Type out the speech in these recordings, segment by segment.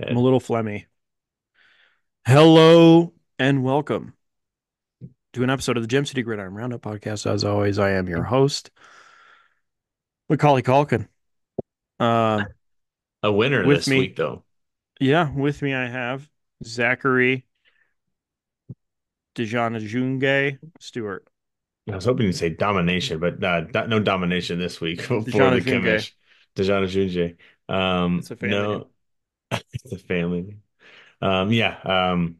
I'm a little phlegmy. Hello and welcome to an episode of the Gem City Gridiron Roundup podcast. As always, I am your host, Macaulay Culkin. Uh, A winner With this me. week, though. yeah, with me I have Zachary Dejanajunge Stewart. I was hoping you'd say domination, but uh, no domination this week for the Dejana Kimmich. Dejana Junge. Um, It's a family no, name. it's a family. name. Um, yeah. Um,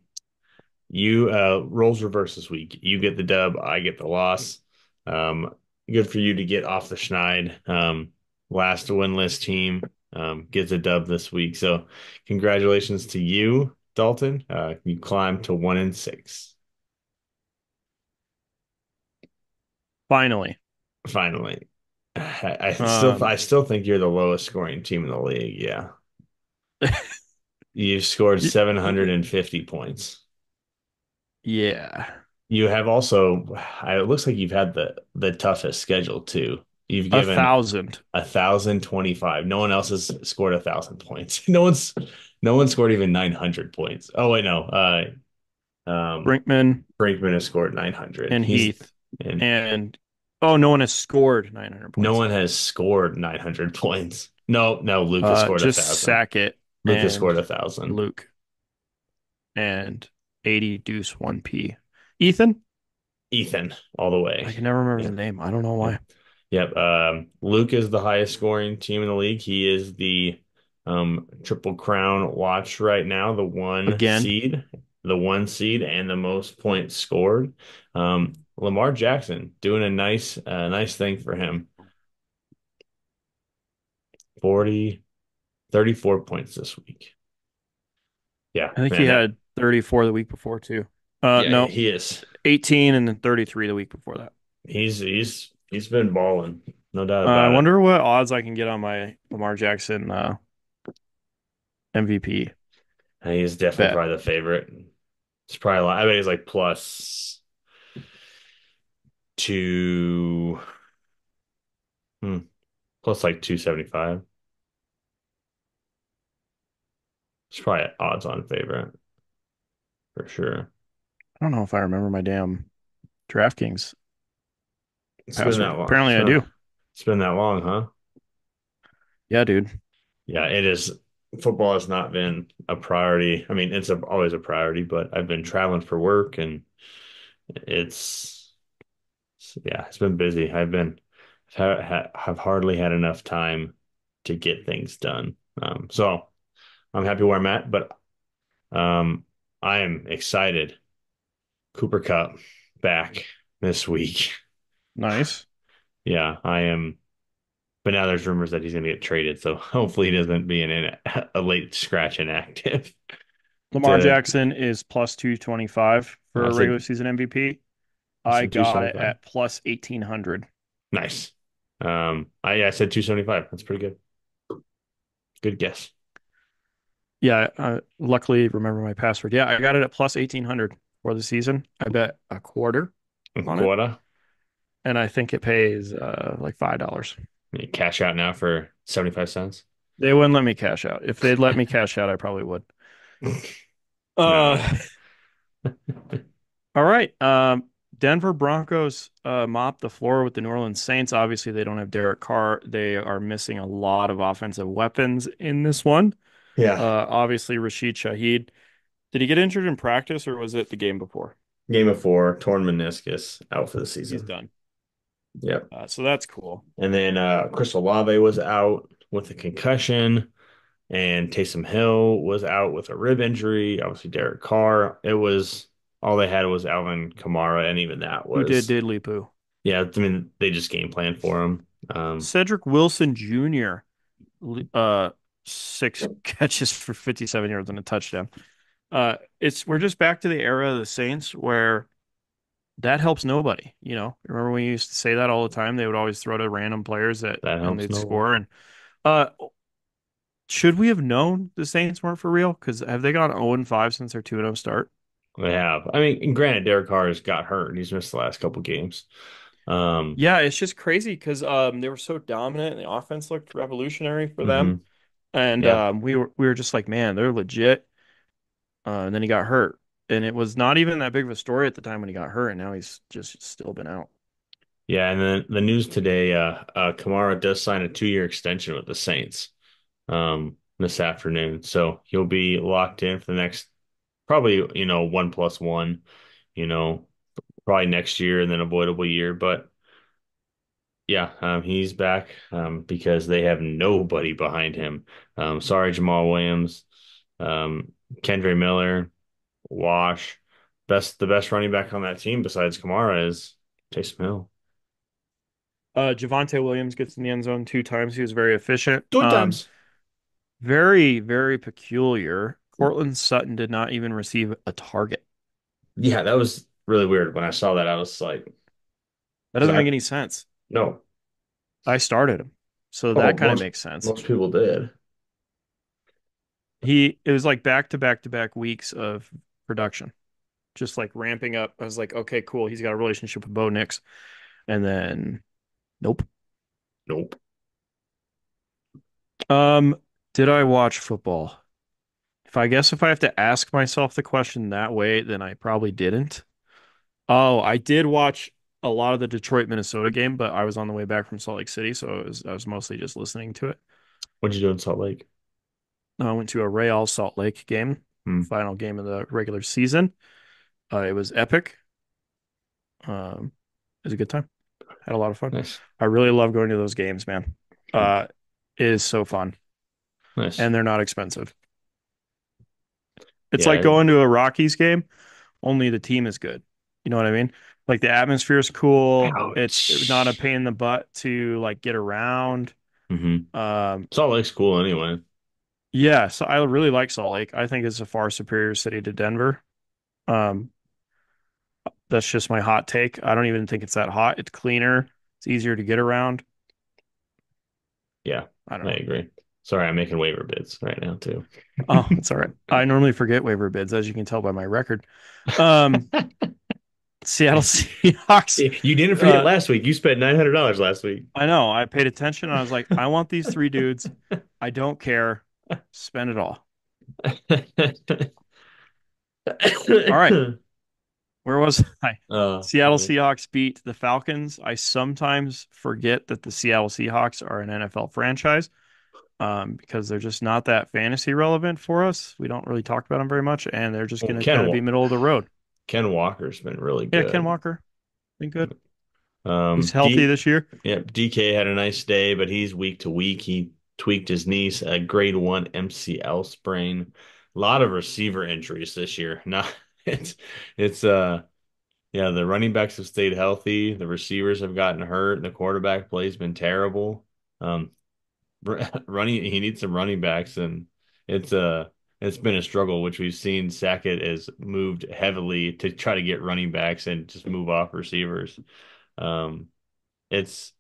you uh, roles reverse this week. You get the dub. I get the loss. Um, good for you to get off the schneid. Um, last winless team um, gets a dub this week. So congratulations to you, Dalton. Uh, you climb to one and six. Finally, Finally, I, I still Um, I still think you're the lowest scoring team in the league. Yeah, you've scored 750 points. yeah, You have also. It looks like you've had the the toughest schedule too. You've given a thousand. a thousand twenty five. No one else has scored a thousand points. No one's no one scored even 900 points. Oh wait, no. Uh, um, Brinkman Brinkman has scored 900 and He's- Heath and and oh, no one has scored 900 points. no one has scored 900 points. No, no. Luke has uh, scored a just thousand. Sackett Luke has scored a thousand. Luke and 80 deuce 1p. Ethan? Ethan all the way. I can never remember Yeah. the name. I don't know why. Yep. Um, Luke is the highest scoring team in the league. He is the um, Triple Crown watch right now, the one Again? seed, the one seed, and the most points scored. Um, Lamar Jackson doing a nice, uh, nice thing for him. 40, 34 points this week. Yeah, I think man, he had 34 the week before too. Uh yeah, no, he is. 18 and then 33 the week before that. He's he's he's been balling, no doubt Uh, I about it. wonder what odds I can get on my Lamar Jackson uh MVP. And he's definitely Bet. probably the favorite. It's probably like, I bet he's like plus two, hmm, plus like 275. It's probably odds on favorite for sure. I don't know if I remember my damn DraftKings It's password. been that long. Apparently I do. It's been that long, huh? Yeah, dude. Yeah, it is. Football has not been a priority. I mean, it's a, always a priority, but I've been traveling for work and it's, yeah, it's been busy. I've been, have, ha- have hardly had enough time to get things done. Um, so I'm happy where I'm at, but um, I am excited. Cooper Kupp back this week. Nice. Yeah, I am. But now there's rumors that he's going to get traded, so hopefully he doesn't be in a late scratch inactive. Lamar To- Jackson is plus 225 for a regular season MVP. I I got it at plus 1800. Nice. Um, I I said 275. That's pretty good. Good guess. Yeah, uh, luckily remember my password. Yeah, I got it at plus 1800 for the season. I bet a quarter, On it? And I think it pays uh, like $5. You cash out now for 75 cents. They wouldn't let me cash out. If they'd let me cash out, I probably would. Uh, all right. Um, Denver Broncos uh, mop the floor with the New Orleans Saints. Obviously, they don't have Derek Carr. They are missing a lot of offensive weapons in this one. Yeah. Uh, obviously, Rashid Shaheed. Did he get injured in practice or was it the game before? Game before, torn meniscus, out for the season. He's done. Yep. Uh, so that's cool. And then uh Chris Olave was out with a concussion, and Taysom Hill was out with a rib injury. Obviously, Derek Carr. It was all they had was Alvin Kamara, and even that Who was did diddly poo? yeah. I mean, they just game plan for him. Um, Cedric Wilson Jr. Uh, six catches for 57 yards and a touchdown. Uh, it's we're just back to the era of the Saints where that helps nobody. You know, remember when you used to say that all the time? They would always throw to random players that That and they'd nobody. score. And uh, should we have known the Saints weren't for real? Because have they gone 0 and 5 since their 2 0 start? they have. I mean, and granted, Derek Carr has got hurt. and He's missed the last couple games. Um, Yeah, it's just crazy because um they were so dominant and the offense looked revolutionary for them. And Yeah. um, we were we were just like, man, they're legit. Uh, and then he got hurt, and it was not even that big of a story at the time when he got hurt, and now he's just still been out. Yeah, and then the news today, uh, uh, Kamara does sign a two-year extension with the Saints, um, this afternoon. So he'll be locked in for the next probably, you know, one plus one, you know, probably next year and then avoidable year. But yeah, um, he's back um, because they have nobody behind him. Um, sorry, Jamaal Williams, um, Kendre Miller, Wash. Best the best running back on that team besides Kamara is Taysom Hill. Uh, Javonte Williams gets in the end zone two times. He was very efficient. Two Um, times. very, very peculiar. Courtland Sutton did not even receive a target. Yeah, that was really weird. When I saw that, I was like, That doesn't I make any sense. No. I started him, so Oh, that kind of makes sense. most people did. He it was like back to back to back weeks of production, just like ramping up. I was like, okay, cool. He's got a relationship with Bo Nix, and then nope. Nope. Um, did I watch football? If I guess if I have to ask myself the question that way, then I probably didn't. Oh, I did watch a lot of the Detroit Minnesota game, but I was on the way back from Salt Lake City, so it was I was mostly just listening to it. What did you do in Salt Lake? I went to a Real Salt Lake game, Hmm. final game of the regular season. Uh, it was epic. Um, it was a good time. Had a lot of fun. Nice. I really love going to those games, man. Uh, it is so fun, Nice. and they're not expensive. It's like going to a Rockies game, only the team is good. You know what I mean? Like the atmosphere is cool. It's not a pain in the butt to like get around. hmm Um, Salt Lake's cool anyway. yeah, so I really like Salt Lake. I think it's a far superior city to Denver. Um, that's just my hot take. I don't even think it's that hot. It's cleaner. It's easier to get around. Yeah, I don't I know. agree. Sorry, I'm making waiver bids right now too. Oh, it's all right. I normally forget waiver bids, as you can tell by my record. Um, Seattle Seahawks. You didn't forget Uh, last week. You spent nine hundred dollars last week. I know. I paid attention. And I was like, I want these three dudes. I don't care. Spend it all. All right. Where was I? Uh, Seattle Seahawks beat the Falcons. I sometimes forget that the Seattle Seahawks are an NFL franchise um, because they're just not that fantasy relevant for us. We don't really talk about them very much, and they're just going to kind of be middle of the road. Ken Walker's been really good. Yeah. Ken Walker, been good. Um, He's healthy D- this year. Yep, DK had a nice day, but he's week to week. He tweaked his knee, a grade one MCL sprain. A lot of receiver injuries this year. Not it's it's uh yeah, the running backs have stayed healthy, the receivers have gotten hurt, and the quarterback play's been terrible. Um running he needs some running backs and it's uh it's been a struggle, which we've seen Sackett has moved heavily to try to get running backs and just move off receivers. Um it's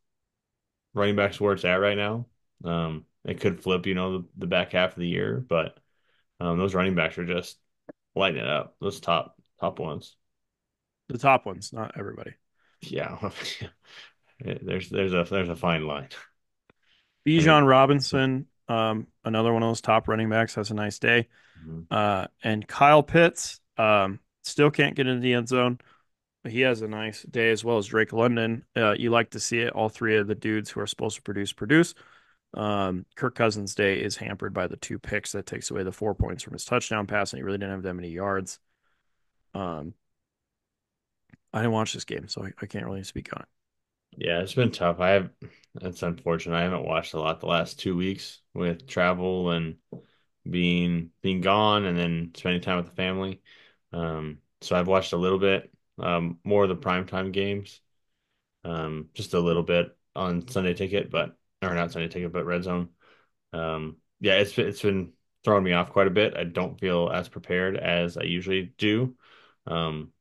running backs where it's at right now. Um, it could flip, you know, the, the back half of the year, but um, those running backs are just lighting it up. Those top top ones. The top ones, not everybody. Yeah. There's there's a there's a fine line. I Bijan mean, Robinson, um, another one of those top running backs, has a nice day. mhm. Uh, and Kyle Pitts, um, still can't get into the end zone. But he has a nice day as well as Drake London. Uh, you like to see it. All three of the dudes who are supposed to produce produce. Um, Kirk Cousins' day is hampered by the two picks that takes away the four points from his touchdown pass, and he really didn't have that many yards. Um, I didn't watch this game, so I, I can't really speak on it. yeah, it's been tough. I have that's unfortunate. I haven't watched a lot the last two weeks with travel and being being gone and then spending time with the family. Um, so I've watched a little bit, um, more of the primetime games. um, just a little bit on Sunday Ticket, but or not Sunday Ticket, but Red Zone. Um, yeah, it's it's been throwing me off quite a bit. I don't feel as prepared as I usually do, um,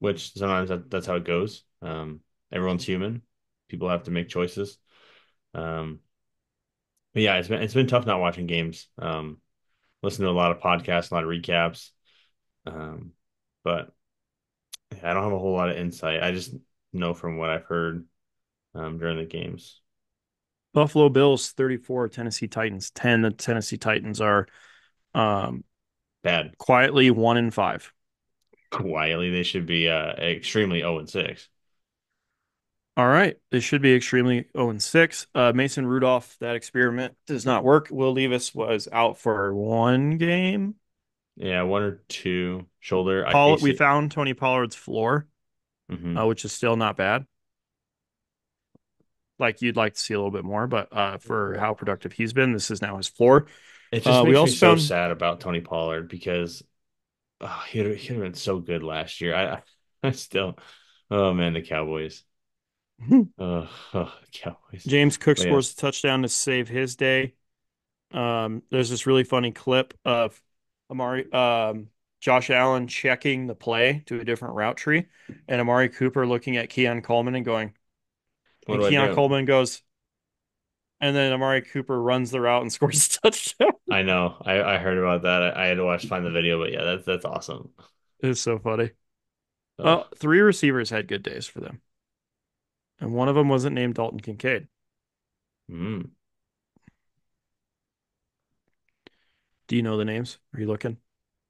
which sometimes that, that's how it goes. Um, everyone's human. People have to make choices. Um, but yeah, it's been it's been tough not watching games. Um, listen to a lot of podcasts, a lot of recaps. Um, but I don't have a whole lot of insight. I just know from what I've heard um, during the games. Buffalo Bills 34, Tennessee Titans 10. The Tennessee Titans are um, Bad. quietly one in five. Quietly, they should be uh extremely 0 and 6. All right. They should be extremely 0 and 6. Uh, Mason Rudolph, that experiment does not work. Will Levis was out for one game. Yeah, one or two shoulder. Paul, we found Tony Pollard's floor, hmm uh, which is still not bad. Like you'd like to see a little bit more, but uh, for how productive he's been, this is now his floor. It just Uh, we makes me so found sad about Tony Pollard because oh, he'd he'd have been so good last year. I I, I still, oh man, the Cowboys. Oh, Cowboys. James Cook But yeah, scores a touchdown to save his day. Um, there's this really funny clip of Amari, um, Josh Allen checking the play to a different route tree, and Amari Cooper looking at Keon Coleman and going, what and Keon? Coleman goes, and then Amari Cooper runs the route and scores a touchdown. I know. I I heard about that. I, I had to watch find the video, but yeah, that's that's awesome. It's so funny. Oh, Well, three receivers had good days for them, and one of them wasn't named Dalton Kincaid. mm. Do you know the names? Are you looking?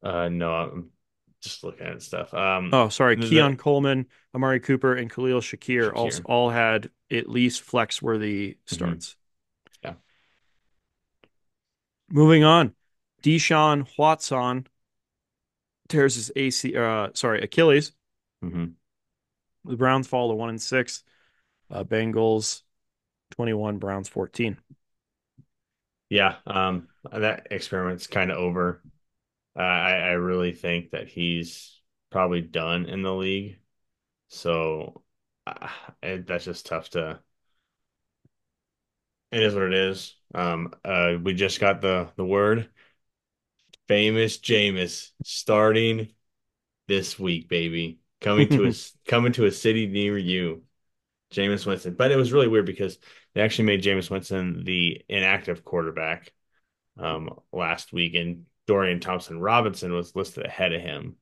Uh, no, I'm just looking at stuff. Um, Oh, sorry. Keon the Coleman, Amari Cooper, and Khalil Shakir also Shakir. all had at least flex worthy hmm starts. Yeah. Moving on. Deshaun Watson tears his AC, uh, sorry, Achilles. hmm The Browns fall to one and six. Uh, Bengals 21, Browns 14. Yeah. Um, that experiment's kind of over. Uh, I I really think that he's probably done in the league. So uh, it, that's just tough to. It is what it is. Um, uh, we just got the the word. Famous Jameis starting this week, baby. Coming to a coming to a city near you. Jameis Winston. But it was really weird because they actually made Jameis Winston the inactive quarterback um, last week, and Dorian Thompson Robinson was listed ahead of him.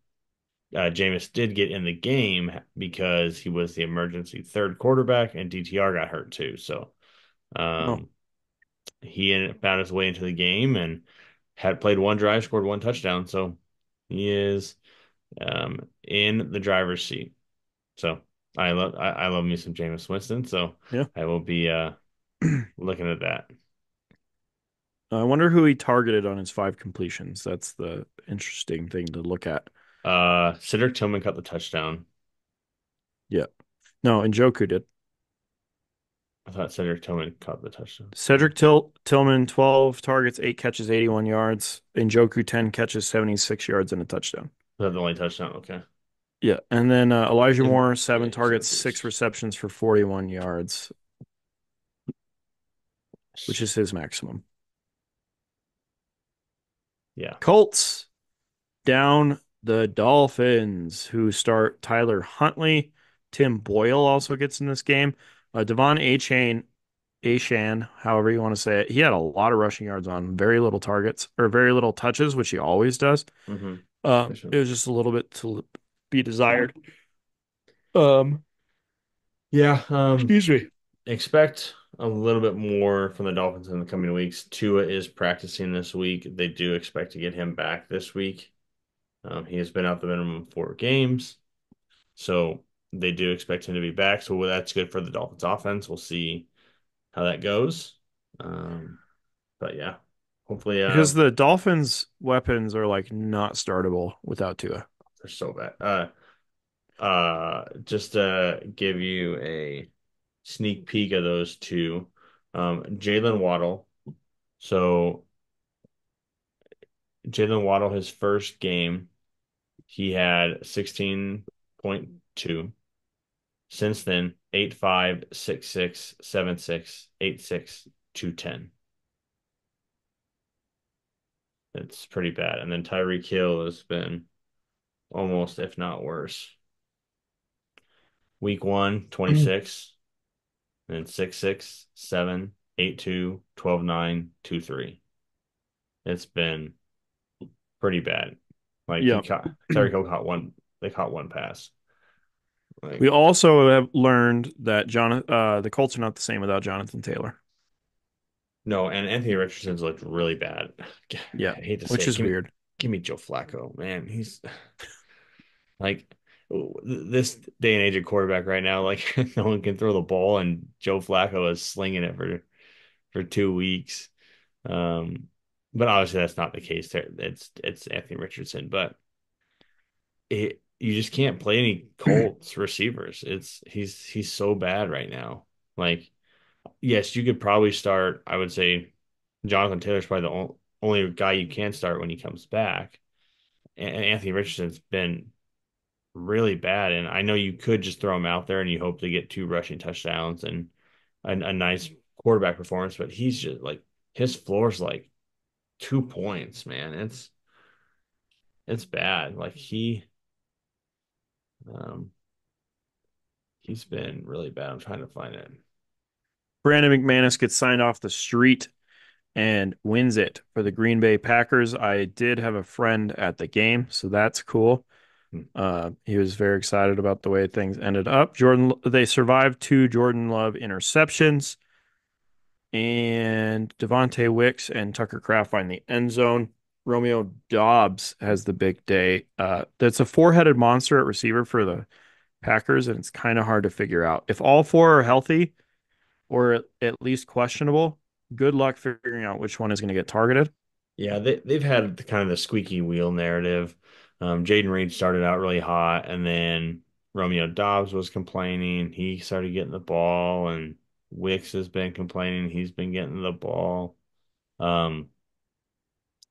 Uh, Jameis did get in the game because he was the emergency third quarterback, and DTR got hurt too. So Oh, um, he found his way into the game and had played one drive, scored one touchdown. So he is um, in the driver's seat. So I love I, I love me some Jameis Winston. So yeah. I will be uh looking at that. I wonder who he targeted on his five completions. That's the interesting thing to look at. Uh Cedric Tillman caught the touchdown. Yeah. No, Njoku did. I thought Cedric Tillman caught the touchdown. Cedric Till Tillman, 12 targets, eight catches, 81 yards. Njoku, 10 catches, 76 yards, and a touchdown. Was that the only touchdown? Okay. Yeah. And then uh, Elijah Moore, seven targets, six receptions for 41 yards, which is his maximum. yeah. Colts down the Dolphins, who start Tyler Huntley. Tim Boyle also gets in this game. Uh, Devon Achane, Achan, however you want to say it, he had a lot of rushing yards on very little targets or very little touches, which he always does. hmm Uh, it was just a little bit to be desired. Um, Yeah. Um excuse me. expect a little bit more from the Dolphins in the coming weeks. Tua is practicing this week. They do expect to get him back this week. Um, he has been out the minimum four games. So they do expect him to be back. So that's good for the Dolphins offense. We'll see how that goes. Um, but yeah, hopefully uh Because the Dolphins' weapons are like not startable without Tua. They're so bad. Uh uh just to give you a sneak peek of those two. Um Jalen Waddle. So Jalen Waddle, his first game, he had 16.2. Since then, 8 5, 6 6, 7 6, 8 6, 2 10. It's pretty bad. And then Tyreek Hill has been almost, if not worse. Week one, 26, and then 6 6, 7, 8 2, 12 9, 2 3. It's been pretty bad. Like, Yeah. caught, Tyreek Hill caught one, they caught one pass. Like, We also have learned that John, uh, the Colts are not the same without Jonathan Taylor. No, and Anthony Richardson's looked really bad. Yeah, I hate to say which is Give me, weird. give me Joe Flacco, man. He's like this day and age of quarterback right now. Like no one can throw the ball, and Joe Flacco is slinging it for for two weeks. Um, but obviously that's not the case. There, it's it's Anthony Richardson, but it you just can't play any Colts receivers. It's he's he's so bad right now. Like yes, you could probably start. I would say Jonathan Taylor's probably the only, only guy you can start when he comes back. And Anthony Richardson's been really bad, and I know you could just throw him out there and you hope to get two rushing touchdowns and a, a nice quarterback performance, but he's just like his floor's like two points, man. It's it's bad. Like he um he's been really bad. I'm trying to find it. Brandon McManus gets signed off the street and wins it for the Green Bay Packers. I did have a friend at the game, so that's cool. Hmm. Uh, he was very excited about the way things ended up. Jordan, they survived two Jordan Love interceptions, and Dontayvion Wicks and Tucker Kraft find the end zone. Romeo Doubs has the big day. Uh, that's a four-headed monster at receiver for the Packers, and it's kind of hard to figure out. If all four are healthy or at least questionable, good luck figuring out which one is going to get targeted. Yeah, they they've had the, kind of the squeaky wheel narrative. Um, Jayden Reed started out really hot, and then Romeo Doubs was complaining. He started getting the ball, and Wicks has been complaining. He's been getting the ball. Um,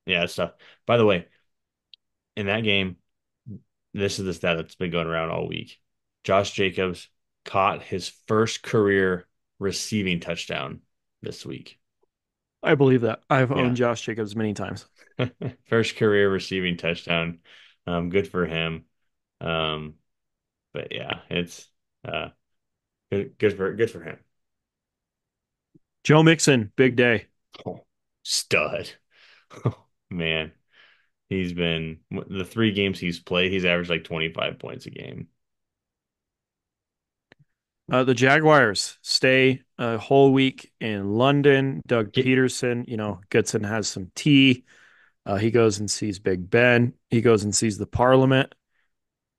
yeah, stuff. By the way, in that game, this is the stat that's been going around all week. Josh Jacobs caught his first career receiving touchdown this week. I believe that. I've Yeah, owned Josh Jacobs many times. first career receiving touchdown. Um, good for him. Um, but yeah, it's uh good, good for good for him. Joe Mixon, big day. Oh, stud. Oh, man, he's been the three games he's played, he's averaged like 25 points a game. Uh, the Jaguars stay a whole week in London. Doug Pederson, you know, Goodson has some tea. Uh, he goes and sees Big Ben. He goes and sees the Parliament.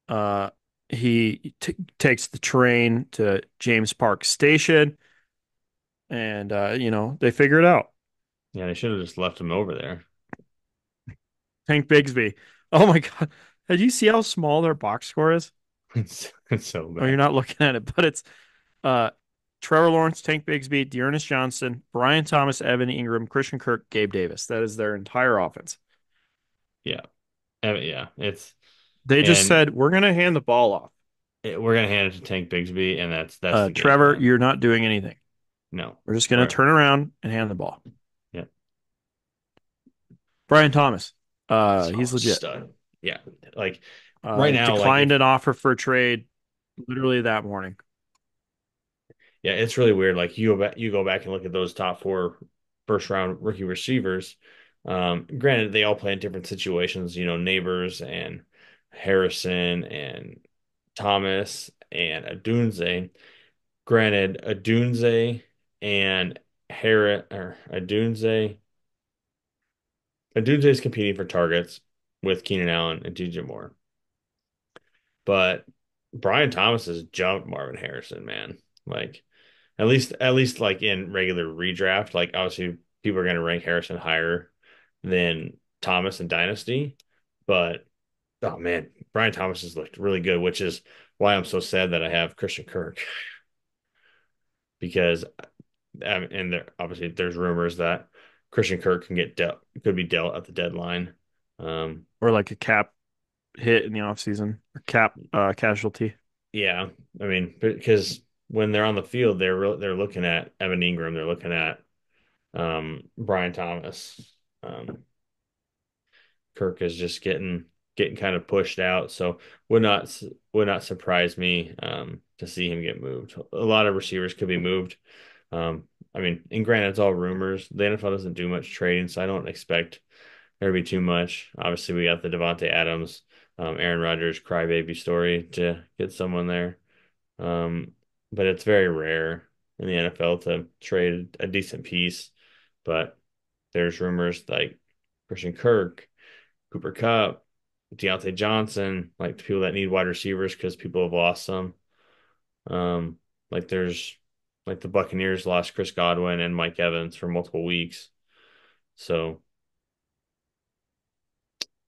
Uh, he t takes the train to James Park Station, and uh, you know they figure it out. yeah, they should have just left him over there. Tank Bigsby. Oh my God! Did you see how small their box score is? It's, it's so Oh, you're not looking at it, but it's uh, Trevor Lawrence, Tank Bigsby, D'Ernest Johnson, Brian Thomas, Evan Engram, Christian Kirk, Gabe Davis. That is their entire offense. Yeah, yeah, it's They just said we're going to hand the ball off. it, we're gonna hand it to Tank Bigsby, and that's that's Uh, Trevor, you're not doing anything. No, We're just going to right. turn around and hand the ball. Yeah, Brian Thomas, uh, he's legit. stud. Yeah, like right Uh, now, declined if an offer for trade literally that morning. Yeah, it's really weird. Like you go back, you go back and look at those top four first round rookie receivers. Um, granted, they all play in different situations. You know, Nabers and Harrison and Thomas and Odunze. Granted, Odunze and Harris or Odunze. Odunze is competing for targets with Keenan Allen and DJ Moore, but Brian Thomas has jumped Marvin Harrison, man. Like. At least, at least like in regular redraft, like obviously people are going to rank Harrison higher than Thomas and Dynasty. But oh man, Brian Thomas has looked really good, which is why I'm so sad that I have Christian Kirk because and there obviously there's rumors that Christian Kirk can get dealt could be dealt at the deadline. Um, Or like a cap hit in the offseason or cap uh, casualty. yeah, I mean because when they're on the field, they're re- they're looking at Evan Engram, they're looking at um, Brian Thomas. Um, Kirk is just getting getting kind of pushed out, so would not would not surprise me um, to see him get moved. A lot of receivers could be moved. Um, I mean, and granted, it's all rumors. The NFL doesn't do much trading, so I don't expect there to be too much. Obviously, we got the Davante Adams, um, Aaron Rodgers crybaby story to get someone there. Um, but it's very rare in the NFL to trade a decent piece but there's rumors like Christian Kirk, Cooper Kupp, Diontae Johnson, like the people that need wide receivers because people have lost some. Um, like there's like the Buccaneers lost Chris Godwin and Mike Evans for multiple weeks. So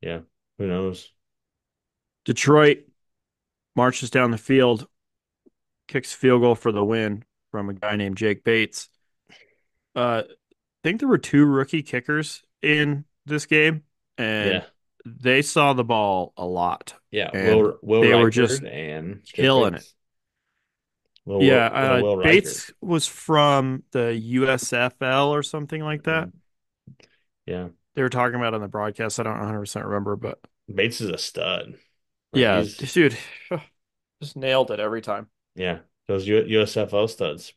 yeah, who knows? Detroit marches down the field, kicks field goal for the win from a guy named Jake Bates. Uh, I think there were two rookie kickers in this game, and Yeah, they saw the ball a lot, yeah. Will Will they were just and killing it. Will Yeah, uh, Will Bates was from the USFL or something like that. Yeah, They were talking about it on the broadcast. I don't 100% remember, but Bates is a stud. Like yeah, dude, just nailed it every time. Yeah. Those U USFL studs.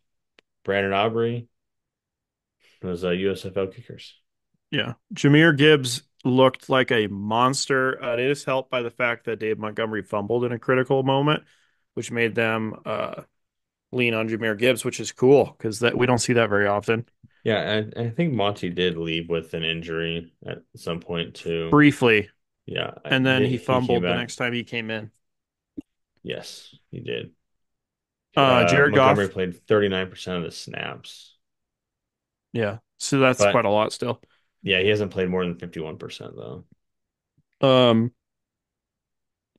Brandon Aubrey, those uh, USFL kickers. Yeah. Jahmyr Gibbs looked like a monster. Uh, it is helped by the fact that Dave Montgomery fumbled in a critical moment, which made them uh, lean on Jahmyr Gibbs, which is cool because that we don't see that very often. Yeah, I, I think Monty did leave with an injury at some point too. Briefly, Yeah, I- and then he, he he fumbled the next time he came in. Yes, he did. Uh, Uh, Jared Montgomery Goff, played 39% of the snaps. yeah. So that's But quite a lot still. yeah, he hasn't played more than 51% though. Um,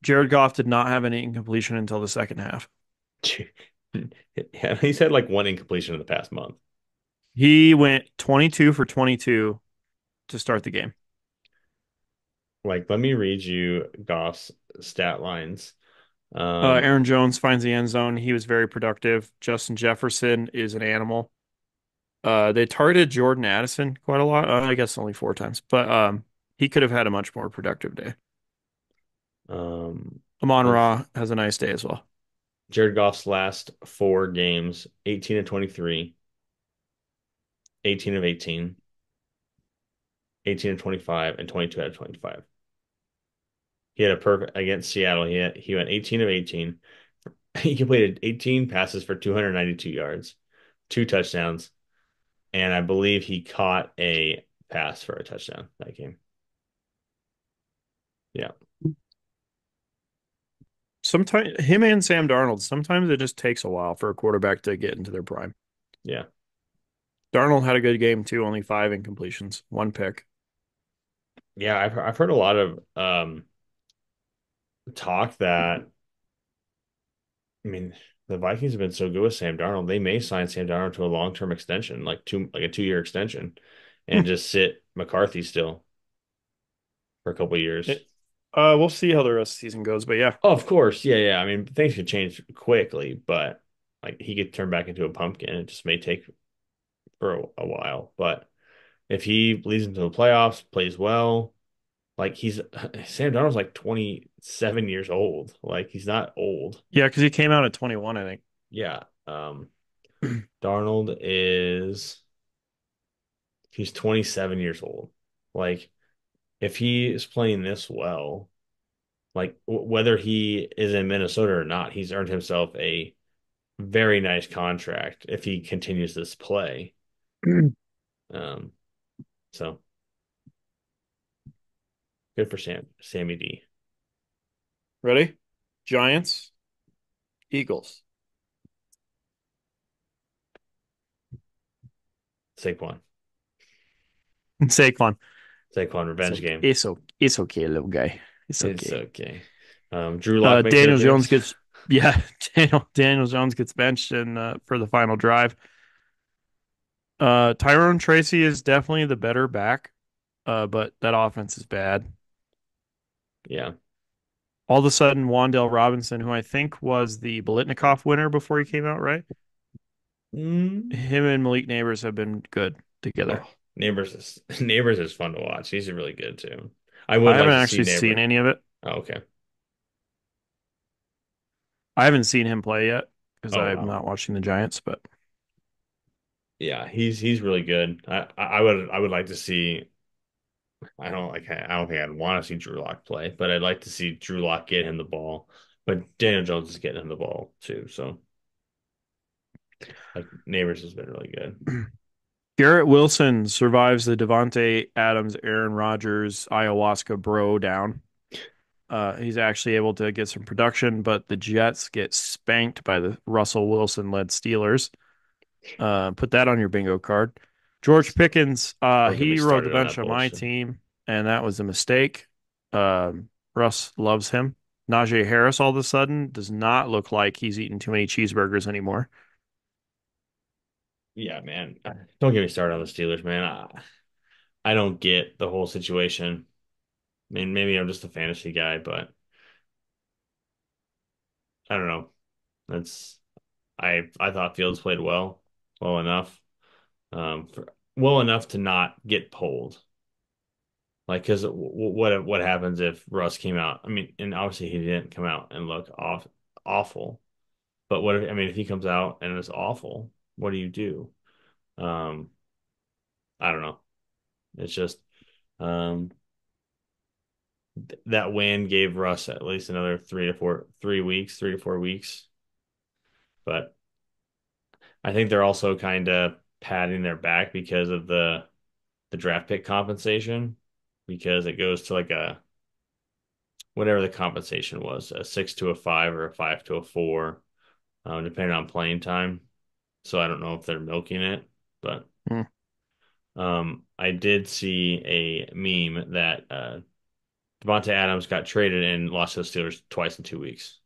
Jared Goff did not have any incompletion until the second half. Yeah, he's had like one incompletion in the past month. He went 22 for 22 to start the game. Like, let me read you Goff's stat lines. Uh, Um, Aaron Jones finds the end zone. He was very productive. Justin Jefferson is an animal. Uh, they targeted Jordan Addison quite a lot. Uh, I guess only four times, but um, he could have had a much more productive day. um, Amon Ra has a nice day as well. Jared Goff's last four games, 18 of 23, 18 of 18, 18 of 25, and 22 out of 25. He had a perfect against Seattle. He had, he went 18 of 18. He completed 18 passes for 292 yards, two touchdowns, and I believe he caught a pass for a touchdown that game. Yeah. Sometimes him and Sam Darnold, sometimes it just takes a while for a quarterback to get into their prime. Yeah. Darnold had a good game too, only five incompletions, one pick. Yeah, I've I've heard a lot of um talk that I mean the Vikings have been so good with Sam Darnold, they may sign Sam Darnold to a long-term extension, like two like a two-year extension, and Hmm. just sit McCarthy still for a couple years. It- Uh, we'll see how the rest of the season goes, but yeah, Oh, of course, yeah, yeah. I mean, things could change quickly, but like he could turn back into a pumpkin. It just may take for a, a while, but if he leads into the playoffs, plays well, like he's Sam Darnold's like 27 years old. Like he's not old. yeah, because he came out at 21, I think. Yeah. Um, Darnold is he's 27 years old. Like if he is playing this well, like w whether he is in Minnesota or not, he's earned himself a very nice contract if he continues this play. Um, so good for Sam, Sammy D. Ready? Giants, Eagles. Saquon, Saquon. Saquon revenge It's, game. it's, o- it's okay, little guy. It's It's okay. okay. Um, Drew Uh, Lock makes an Daniel Jones gets yeah, Daniel Daniel Jones gets benched in uh, for the final drive. Uh, Tyrone Tracy is definitely the better back, uh, but that offense is bad. Yeah. All of a sudden, Wandale Robinson, who I think was the Biletnikoff winner before he came out, right? Mm. Him and Malik Nabers have been good together. Oh, Nabers is Nabers is fun to watch. He's really good too. I would I haven't to actually see seen any of it. Oh, okay. I haven't seen him play yet because Oh, I'm wow. not watching the Giants, but Yeah, he's he's really good. I I would I would like to see. I don't like. I don't think I'd want to see Drew Lock play, but I'd like to see Drew Lock get him the ball. But Daniel Jones is getting him the ball too. So like Nabers has been really good. Garrett Wilson survives the Davante Adams, Aaron Rodgers, ayahuasca bro down. Uh, he's actually able to get some production, but the Jets get spanked by the Russell Wilson led Steelers. Uh, put that on your bingo card. George Pickens, uh, Don't get me he rode the on bench that on my team, and that was a mistake. Um, Russ loves him. Najee Harris all of a sudden does not look like he's eating too many cheeseburgers anymore. Yeah, man. Don't get me started on the Steelers, man. I, I don't get the whole situation. I mean, maybe I'm just a fantasy guy, but I don't know. That's I I thought Fields played well, well enough, um, for, well enough to not get pulled. Like, because what what happens if Russ came out? I mean, and obviously he didn't come out and look off awful. But what if I mean if he comes out and it's awful, what do you do? Um, I don't know. It's just um th- that win gave Russ at least another three to four three weeks, three to four weeks. But I think they're also kind of padding their back because of the the draft pick compensation because it goes to like a whatever the compensation was, a six to a five or a five to a four, um, depending on playing time. So I don't know if they're milking it, but Hmm. um, I did see a meme that uh, Davante Adams got traded and lost to the Steelers twice in two weeks.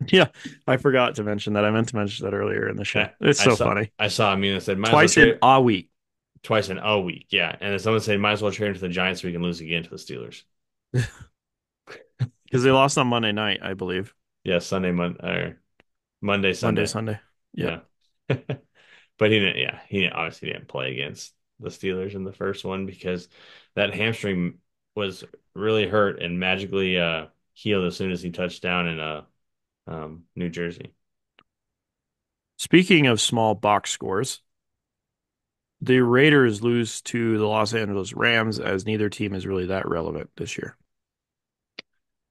Yeah, I forgot to mention that. I meant to mention that earlier in the show. I, It's I so saw funny. I saw a meme that said as well Twice in a week twice in a week, yeah, and then someone said might as well trade him to the Giants so we can lose again to the Steelers. because they lost on Monday night, I believe. Yeah, Sunday, Monday, or Monday, Monday, Sunday. Sunday. Yeah. But he didn't, yeah, he obviously didn't play against the Steelers in the first one because that hamstring was really hurt and magically uh healed as soon as he touched down in uh um New Jersey. Speaking of small box scores, the Raiders lose to the Los Angeles Rams as neither team is really that relevant this year.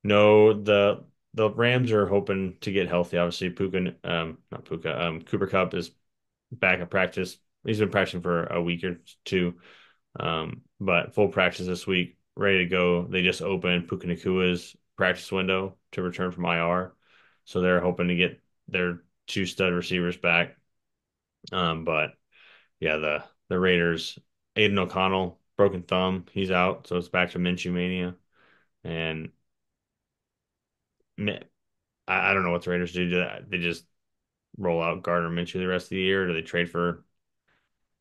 No, the the Rams are hoping to get healthy. Obviously, Puka, um, not Puka, um, Cooper Kupp is back at practice. He's been practicing for a week or two, um, but full practice this week, ready to go. They just opened Puka Nacua's practice window to return from IR, so they're hoping to get their two stud receivers back. Um, but yeah, the the Raiders, Aidan O'Connell, broken thumb, he's out, so it's back to Minshew mania, and I, I don't know what the Raiders do. Do that. They just roll out Gardner Minshew the rest of the year? Or do they trade for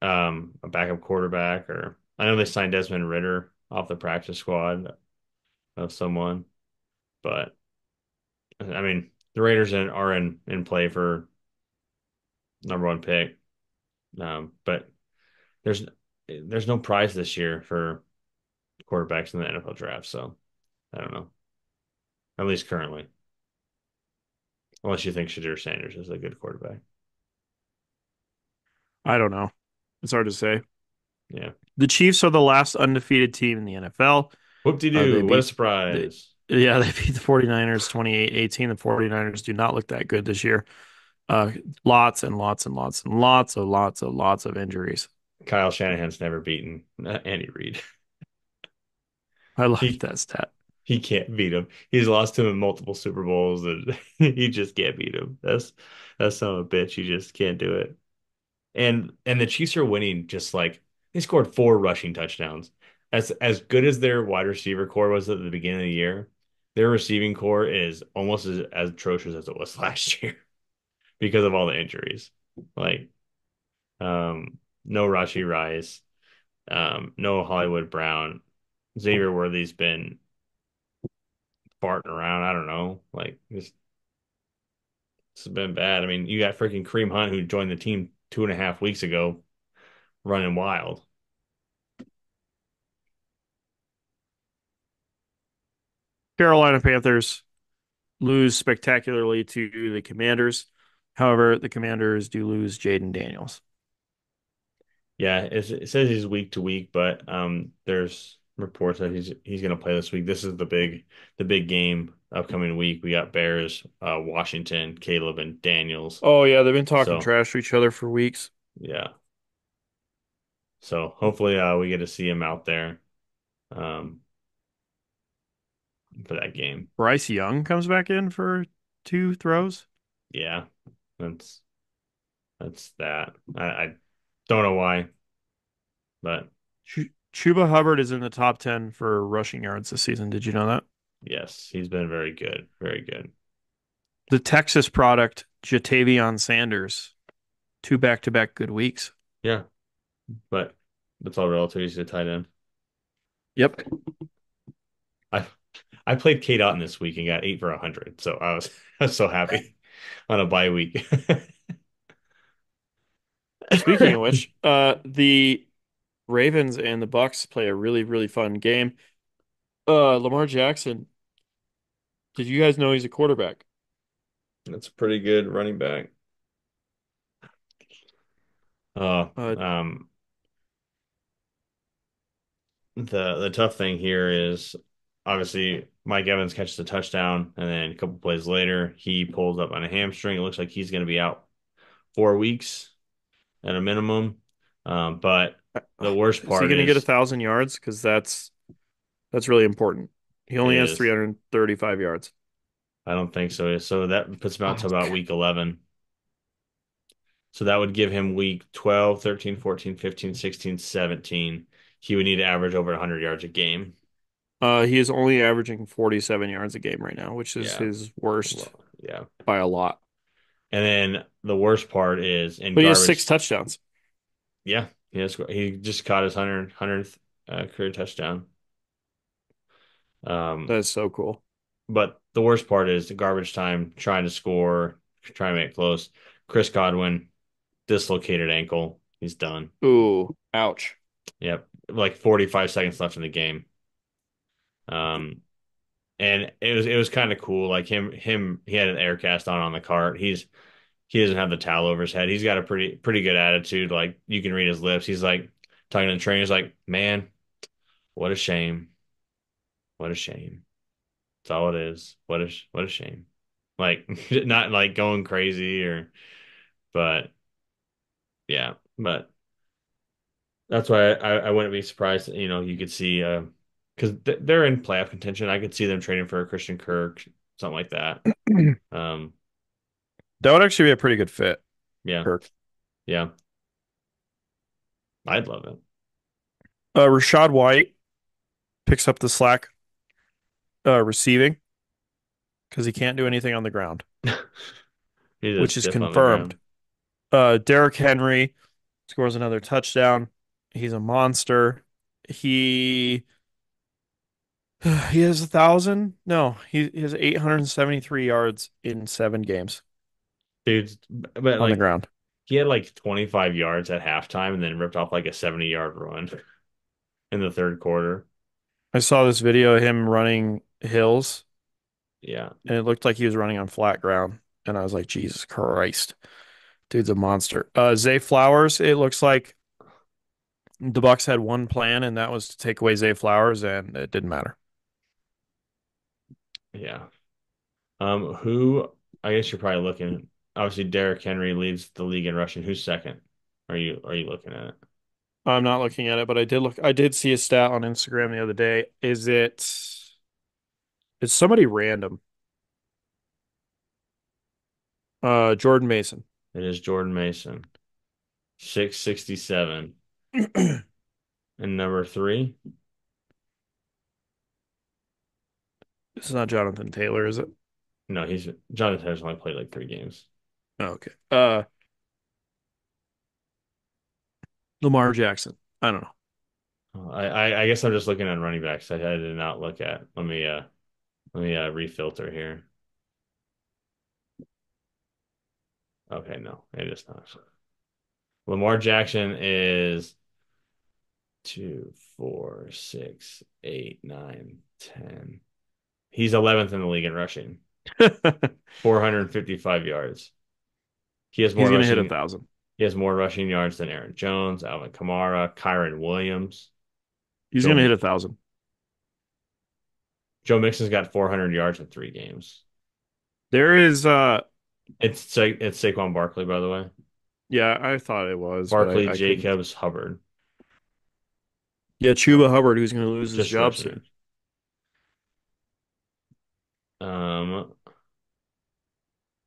um, a backup quarterback? Or I know they signed Desmond Ridder off the practice squad of someone, but I mean the Raiders in, are in in play for number one pick. Um, but there's there's no prize this year for quarterbacks in the NFL draft, so I don't know. At least currently, unless you think Shedeur Sanders is a good quarterback. I don't know. It's hard to say. Yeah. The Chiefs are the last undefeated team in the NFL. Uh, Whoop-de-doo, what a beat the surprise. Yeah, they beat the 49ers 28-18. The 49ers do not look that good this year. Uh, lots and lots and lots and lots of lots of lots of injuries. Kyle Shanahan's never beaten uh, Andy Reid. I like He that stat. he can't beat him. He's lost to him in multiple Super Bowls, and he just can't beat him. That's that's son of a bitch. You just can't do it. And and the Chiefs are winning just like they scored four rushing touchdowns. As as good as their wide receiver core was at the beginning of the year, their receiving core is almost as, as atrocious as it was last year because of all the injuries. Like um no Rashee Rice, um, no Hollywood Brown. Xavier Worthy's been farting around. I don't know. Like this, this has been bad. I mean, you got freaking Kareem Hunt who joined the team two and a half weeks ago, running wild. Carolina Panthers lose spectacularly to the Commanders. However, the Commanders do lose Jayden Daniels. Yeah, it's, it says he's week to week, but um, there's reports that he's he's going to play this week. This is the big the big game upcoming week. We got Bears, uh, Washington, Caleb, and Daniels. Oh yeah, they've been talking So trash to each other for weeks. yeah, So hopefully uh, we get to see him out there um, for that game. Bryce Young comes back in for two throws. Yeah, that's that's that. I, I don't know why, but Ch Chuba Hubbard is in the top 10 for rushing yards this season. Did you know that? yes, he's been very good, very good. The Texas product, Jatavion Sanders, two back-to-back good weeks. Yeah, but that's all relative. He's a tight end. Yep. I I played Cade Otton this week and got eight for a hundred, so I was I was so happy on a bye week. Speaking of which, uh, the Ravens and the Bucks play a really, really fun game. Uh, Lamar Jackson, did you guys know he's a quarterback? That's a pretty good running back. Uh, Uh, um, the the tough thing here is obviously Mike Evans catches a touchdown, and then a couple plays later he pulls up on a hamstring. It looks like he's going to be out four weeks at a minimum. Um, but the worst part is he going to get a thousand yards? Because that's that's really important. He only has is 335 yards. I don't think so. So that puts him out to Oh, about week 11. So that would give him week 12, 13, 14, 15, 16, 17. He would need to average over 100 yards a game. Uh, he is only averaging 47 yards a game right now, which is Yeah. his worst yeah. by a lot. And then the worst part is in But he has six touchdowns. Yeah, he has, he just caught his 100, 100th uh, career touchdown. Um, That is so cool. but the worst part is the garbage time, trying to score, trying to make it close. Chris Godwin, dislocated ankle. He's done. Ooh, ouch. Yep. Like 45 seconds left in the game. Um, and it was it was kind of cool. Like him him he had an air cast on on the cart. He's he doesn't have the towel over his head. He's got a pretty pretty good attitude. Like you can read his lips. He's like talking to the trainer. He's like, man, what a shame. What a shame. That's all it is. What a what a shame. Like not like going crazy or but yeah, but that's why I, I wouldn't be surprised, you know, you could see uh because th they're in playoff contention. I could see them trading for a Christian Kirk, something like that. Um, That would actually be a pretty good fit, yeah, Kirk. yeah, I'd love it. Uh, Rachaad White picks up the slack uh, receiving because he can't do anything on the ground, He's which is stiff on the confirmed. Uh, Derrick Henry scores another touchdown. He's a monster. He he has a thousand. No, he, he has 873 yards in seven games Dude's, but on the ground. he had like 25 yards at halftime and then ripped off like a 70 yard run in the third quarter. I saw this video of him running hills, Yeah, and it looked like he was running on flat ground. And I was like, Jesus Christ, dude's a monster. Uh, Zay Flowers, it looks like the Bucks had one plan, and that was to take away Zay Flowers, and it didn't matter. Yeah. Um, who I guess you're probably looking. Obviously, Derrick Henry leads the league in rushing. Who's second? Are you are you looking at it? I'm not looking at it, but I did look. I did see a stat on Instagram the other day. Is? It's somebody random. Uh, Jordan Mason. It is Jordan Mason, 667. And number three, not Jonathan Taylor, is it? no, he's Jonathan has only played like three games. Oh, okay. Uh, Lamar Jackson. I don't know. I, I I guess I'm just looking at running backs. I, I did not look at. Let me uh let me uh refilter here. Okay, no, it is not. Lamar Jackson is two, four, six, eight, nine, ten. He's 11th in the league in rushing, 455 yards. He has more He's gonna hit a rushing. thousand. He has more rushing yards than Aaron Jones, Alvin Kamara, Kyren Williams. He's Joe gonna hit a thousand. Joe Mixon's got 400 yards in three games. There is uh It's Sa it's Saquon Barkley, by the way. yeah, I thought it was, I, Barkley, I couldn't- Jacobs, Hubbard. Yeah, Chuba Hubbard, who's going to lose his job soon. Um,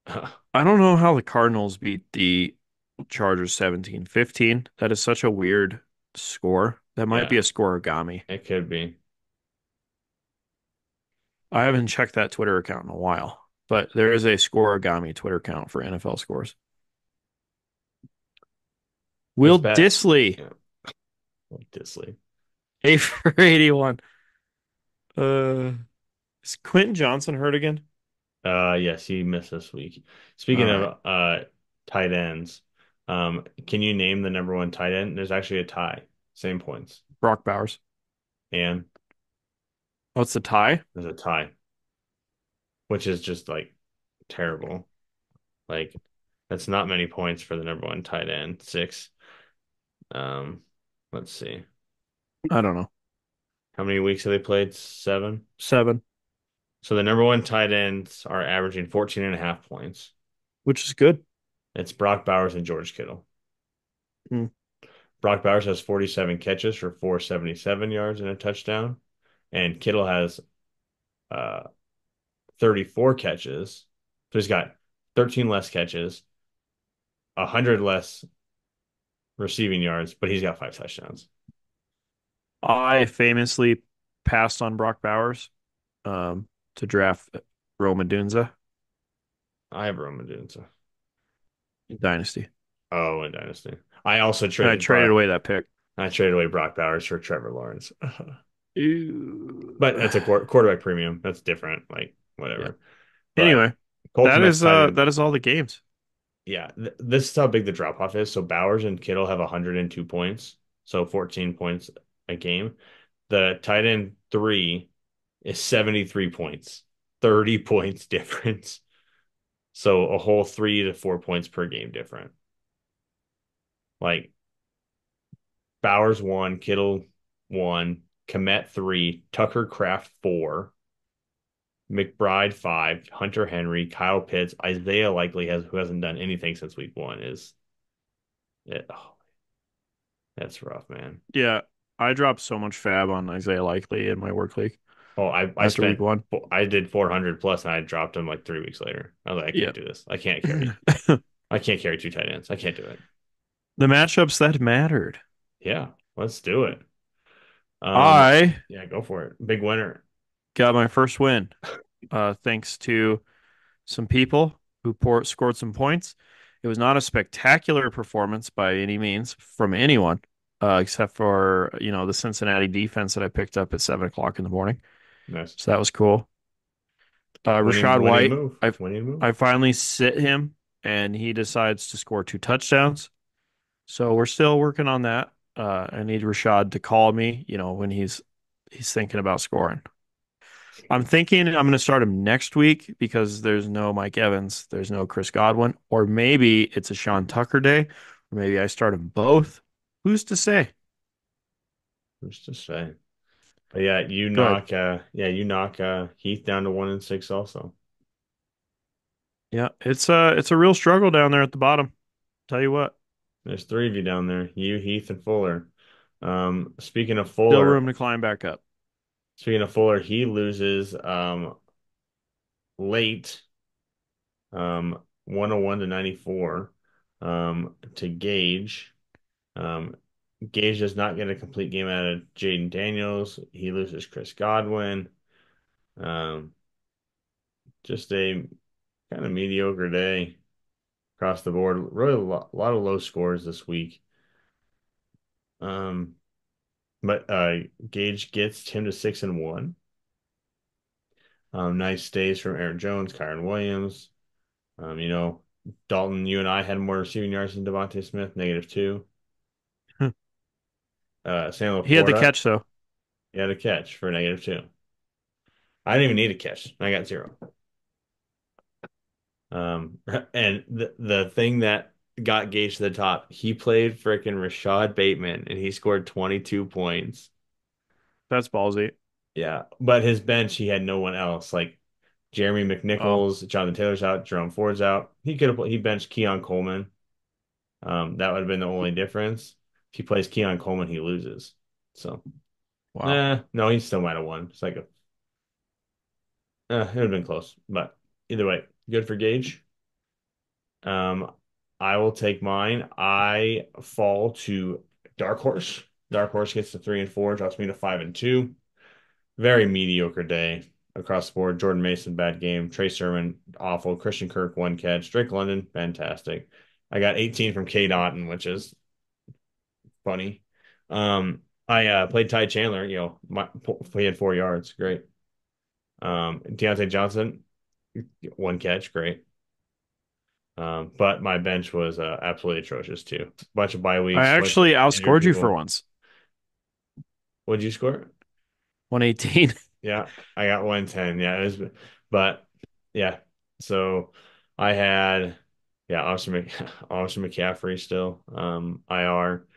I don't know how the Cardinals beat the Chargers 17-15. That is such a weird score. That might yeah, be a scorigami. it could be. I haven't checked that Twitter account in a while, but there is a scorigami Twitter account for NFL scores. Will. Dissly, Yeah, Dissly. 8 for 81. Uh, is Quentin Johnston hurt again? Uh, yes, he missed this week. All Speaking right. of uh tight ends, um, can you name the number one tight end? There's actually a tie, same points, Brock Bowers. and What's the tie? there's a tie, which is just like terrible. Like that's not many points for the number one tight end. Six. Um, let's see. I don't know. How many weeks have they played? Seven. Seven, So the number one tight ends are averaging 14 and a half points. which is good. It's Brock Bowers and George Kittle. Hmm. Brock Bowers has 47 catches for 477 yards and a touchdown. And Kittle has uh 34 catches. So he's got 13 less catches, 100 less receiving yards, but he's got five touchdowns. I famously passed on Brock Bowers um, to draft Rome Odunze I have Rome Odunze. Dynasty. Oh, in Dynasty. I also And I traded traded Brock, away that pick. I traded away Brock Bowers for Trevor Lawrence. But that's a quar- quarterback premium. That's different. Like whatever. But Anyway, Colts that is uh that is all the games. Yeah, th this is how big the drop off is. So Bowers and Kittle have 102 points, so 14 points a game. The tight end three is 73 points, 30 points difference. So a whole three to four points per game different. Like Bowers one, Kittle one, Kmet three, Tucker Kraft four, McBride five, Hunter Henry, Kyle Pitts, Isaiah Likely has who hasn't done anything since week one is it, oh, that's rough, man. Yeah, I dropped so much fab on Isaiah Likely in my work league Oh, I I after week spent one. I did 400 plus and I dropped him like three weeks later. I was like, I can't do this. I can't carry. I can't carry two tight ends. I can't do it. The matchups that mattered. Yeah, let's do it. Um, I yeah, go for it. Big winner. got my first win, uh, thanks to some people who pour, scored some points. It was not a spectacular performance by any means from anyone, uh, except for you know the Cincinnati defense that I picked up at seven o'clock in the morning. Nice. So that was cool. Uh, Rachaad White, move. I Winning move. I finally sit him, and he decides to score two touchdowns. So we're still working on that. Uh, I need Rachaad to call me, you know, when he's he's thinking about scoring. I'm thinking I'm going to start him next week because there's no Mike Evans, there's no Chris Godwin, or maybe it's a Sean Tucker day, or maybe I start them both. Who's to say? Who's to say? But yeah, you Go knock uh yeah, you knock uh Heath down to one and six also. Yeah, it's a it's a real struggle down there at the bottom. Tell you what, There's three of you down there. You, Heath, and Fuller. Um, speaking of Fuller still room to climb back up. speaking of Fuller, he loses um late um 101 to 94 um to Gage. Um Gage does not get a complete game out of Jayden Daniels. He loses Chris Godwin. Um just a kind of mediocre day across the board. Really a lot, a lot of low scores this week. Um but uh Gage gets Tim to six and one. Um, nice days from Aaron Jones, Kyren Williams. Um, you know, Dalton, you and I had more receiving yards than DeVonta Smith, negative two. Uh, San He had the catch though. he had a catch for negative two. I didn't even need a catch. I got zero. Um, and the the thing that got Gage to the top, he played freaking Rashod Bateman and he scored 22 points. That's ballsy. Yeah, but his bench, he had no one else. Like Jeremy Oh, McNichols, Jonathan Taylor's out, Jerome Ford's out. He could have he benched Keon Coleman. Um, that would have been the only difference. If he plays Keon Coleman, he loses. So, Wow. nah, no, he still might have won. It's like a, uh, it would have been close, but either way, good for Gage. Um, I will take mine. I fall to Dark Horse. Dark Horse gets to three and four, drops me to five and two. Very mediocre day across the board. Jordan Mason, bad game. Trey Sermon, awful. Christian Kirk, one catch. Drake London, fantastic. I got 18 from Cade Otton, which is funny. Um, I uh, played Ty Chandler. You know, my, he had four yards. Great. Um, Diontae Johnson, one catch. Great. Um, but my bench was uh, absolutely atrocious too. Bunch of bye I weeks, of actually outscored you for once. What'd you score? 118. Yeah, I got 110. Yeah, it was, but yeah. So I had, yeah, Austin, Mc, Austin McCaffrey still, um, IR,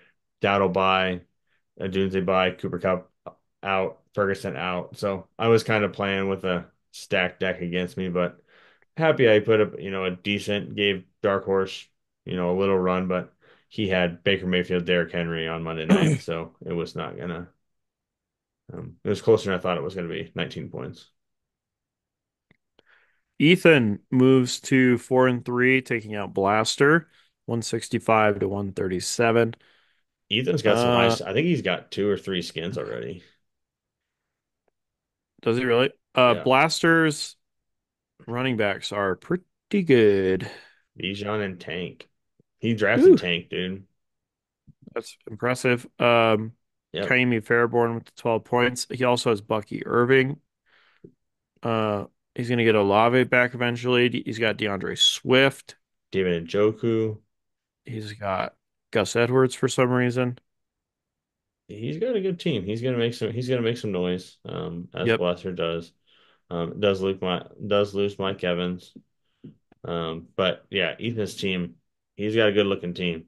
Dowdle by, a Doomsday by, Cooper Kupp out, Ferguson out. So I was kind of playing with a stacked deck against me, but happy I put up, you know, a decent, gave Dark Horse, you know, a little run, but he had Baker Mayfield, Derrick Henry on Monday night, so it was not gonna. Um, it was closer than I thought it was gonna be, 19 points. Ethan moves to four and three, taking out Blaster, 165 to 137. Ethan's got some Uh, ice. I think he's got two or three skins already. does he really? Uh, Yeah, Blaster's running backs are pretty good. Bijan and Tank. He drafted Ooh, Tank, dude. that's impressive. Um, Yep. Ka'imi Fairbairn with the 12 points. He also has Bucky Irving. Uh, he's gonna get Olave back eventually. He's got D'Andre Swift. David Njoku. He's got Gus Edwards for some reason. He's got a good team. He's gonna make some. He's gonna make some noise. Um, as Yep. Blaster does. Um, does Luke my does lose Mike Evans. Um, but yeah, Ethan's team. He's got a good looking team.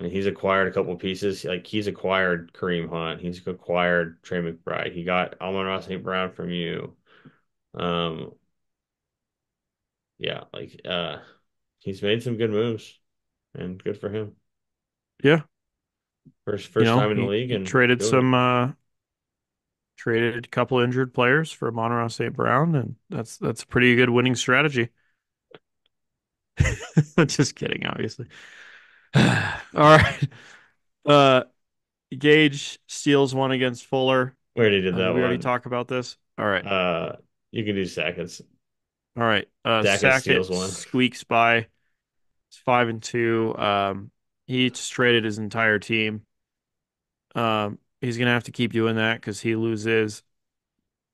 And he's acquired a couple pieces. Like he's acquired Kareem Hunt. He's acquired Trey McBride. He got Amon-Ra St. Brown from you. Um, yeah, like uh he's made some good moves and good for him. Yeah. First You first know, time in the league and traded some uh traded a couple injured players for Monroe St. Brown, and that's that's a pretty good winning strategy. Just kidding, obviously. All right. Uh Gage steals one against Fuller. We already did Uh, that we already one. talk about this? All right. Uh you can do Sackets. All right. Uh Sackett steals one. squeaks by. It's five and two. Um he just traded his entire team. Um he's gonna have to keep doing that because he loses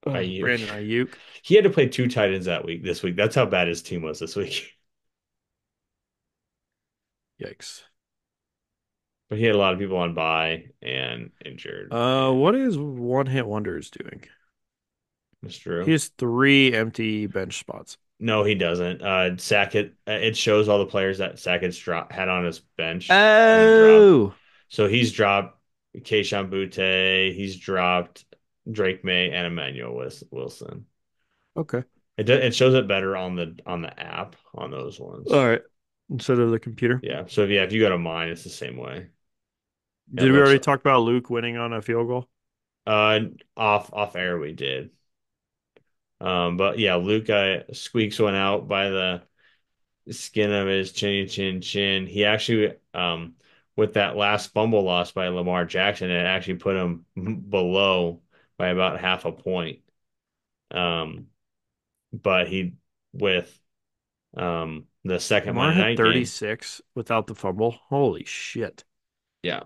uh, Aiyuk. Brandon Aiyuk. He had to play two tight ends that week, this week. That's how bad his team was this week. Yikes. But he had a lot of people on bye and injured. Uh, what is One Hit Wonders doing? that's He has three empty bench spots. No, he doesn't. Uh Sackett uh, it shows all the players that Sackett's drop had on his bench. Oh, So he's dropped Keishawn Butte, he's dropped Drake Maye and Emmanuel Wis- Wilson. okay. It it shows it better on the on the app on those ones. All right. Instead of the computer. Yeah. So if yeah, if you go to mine, it's the same way. It Did we already talk about Luke winning on a field goal? uh off off air we did. Um, but yeah, Luke uh, squeaks one out by the skin of his chin chin chin. He actually um with that last fumble loss by Lamar Jackson, it actually put him below by about half a point. Um, but he with um the second Lamar Monday had 36 without the fumble. Holy shit. Yeah.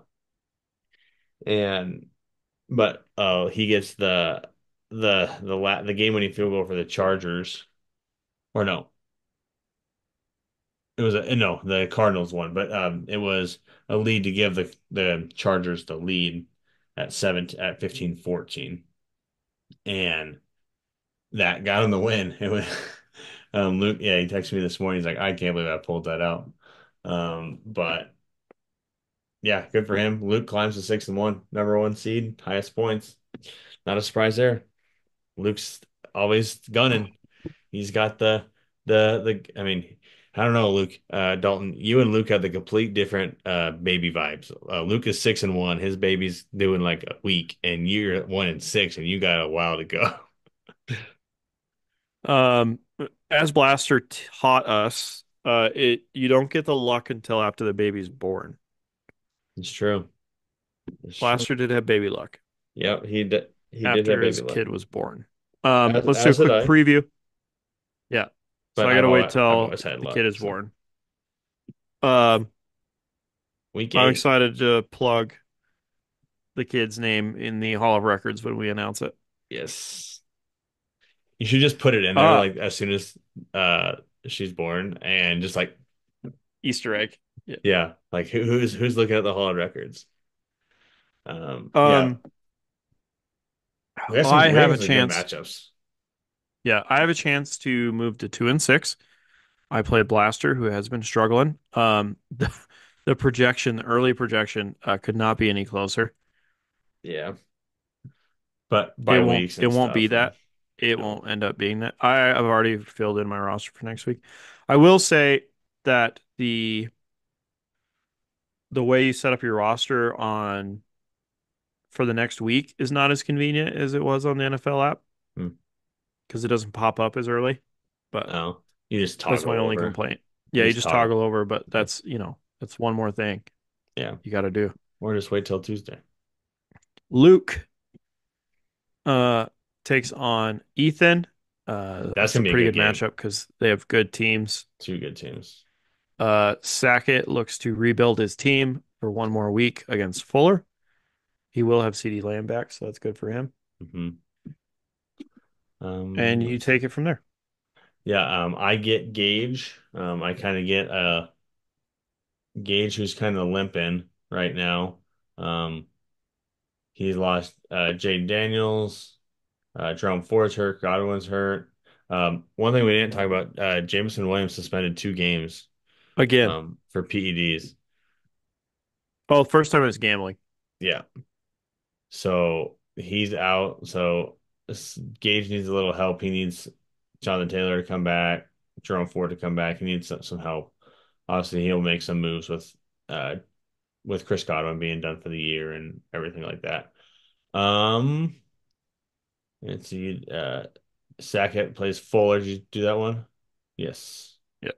And but oh, he gets the the the la the game winning field goal for the Chargers. Or no, it was a no, the Cardinals won, but um it was a lead to give the the Chargers the lead at seven at fifteen fourteen, And that got him the win. It was um Luke, yeah, he texted me this morning. He's like, I can't believe I pulled that out. Um, but yeah, good for him. Luke climbs to six and one, number one seed, highest points. Not a surprise there. Luke's always gunning. He's got the the the. I mean, I don't know, Luke. Uh, Dalton, you and Luke have the complete different uh, baby vibes. Uh, Luke is six and one. His baby's doing like a week, and you're one and six, and you got a while to go. Um, as Blaster taught us, uh, it you don't get the luck until after the baby's born. It's true. It's true. Blaster did have baby luck Yep, he did. He did have after baby his luck. kid was born. Um, As, let's do a quick I, preview. Yeah, so but I I've gotta wait I've till the luck. kid is So born. Um, week I'm excited to plug the kid's name in the Hall of Records when we announce it. Yes. You should just put it in there Uh, like as soon as uh she's born and just like Easter egg. Yeah. yeah, like who, who's who's looking at the Hall of Records? Um Um, we have some, I have a chance. matchups. Yeah, I have a chance to move to two and six. I played Blaster, who has been struggling. Um, the, the projection, the early projection, uh, could not be any closer. Yeah. But It won't. It won't be that. It no. won't end up being that. I've already filled in my roster for next week. I will say that the the way you set up your roster on for the next week is not as convenient as it was on the NFL app Hmm. because it doesn't pop up as early. But No. You just that's my toggle only complaint. Yeah, you just just toggle. toggle over, but that's, you know, that's one more thing Yeah. you got to do. Or just wait till Tuesday. Luke uh takes on Ethan. Uh That's that's a pretty good good matchup because they have good teams. Two good teams. Uh Sackett looks to rebuild his team for one more week against Fuller. He will have CeeDee Lamb back, so that's good for him. hmm Um And you take it from there. yeah, um I get Gage. Um I kind of get uh Gage who's kind of limping right now. Um He's lost uh, Jayden Daniels, uh, Jerome Ford's hurt, Godwin's hurt. Um, one thing we didn't talk about, uh, Jameson Williams suspended two games Again. um, for PEDs. Oh, first time it was gambling. Yeah, so he's out. So Gage needs a little help. He needs Jonathan Taylor to come back, Jerome Ford to come back. He needs some, some help. Obviously, he'll make some moves with uh, with Chris Godwin being done for the year and everything like that. Um, let's see. Uh, Sackett plays Fuller. Did you do that one? Yes. Yeah.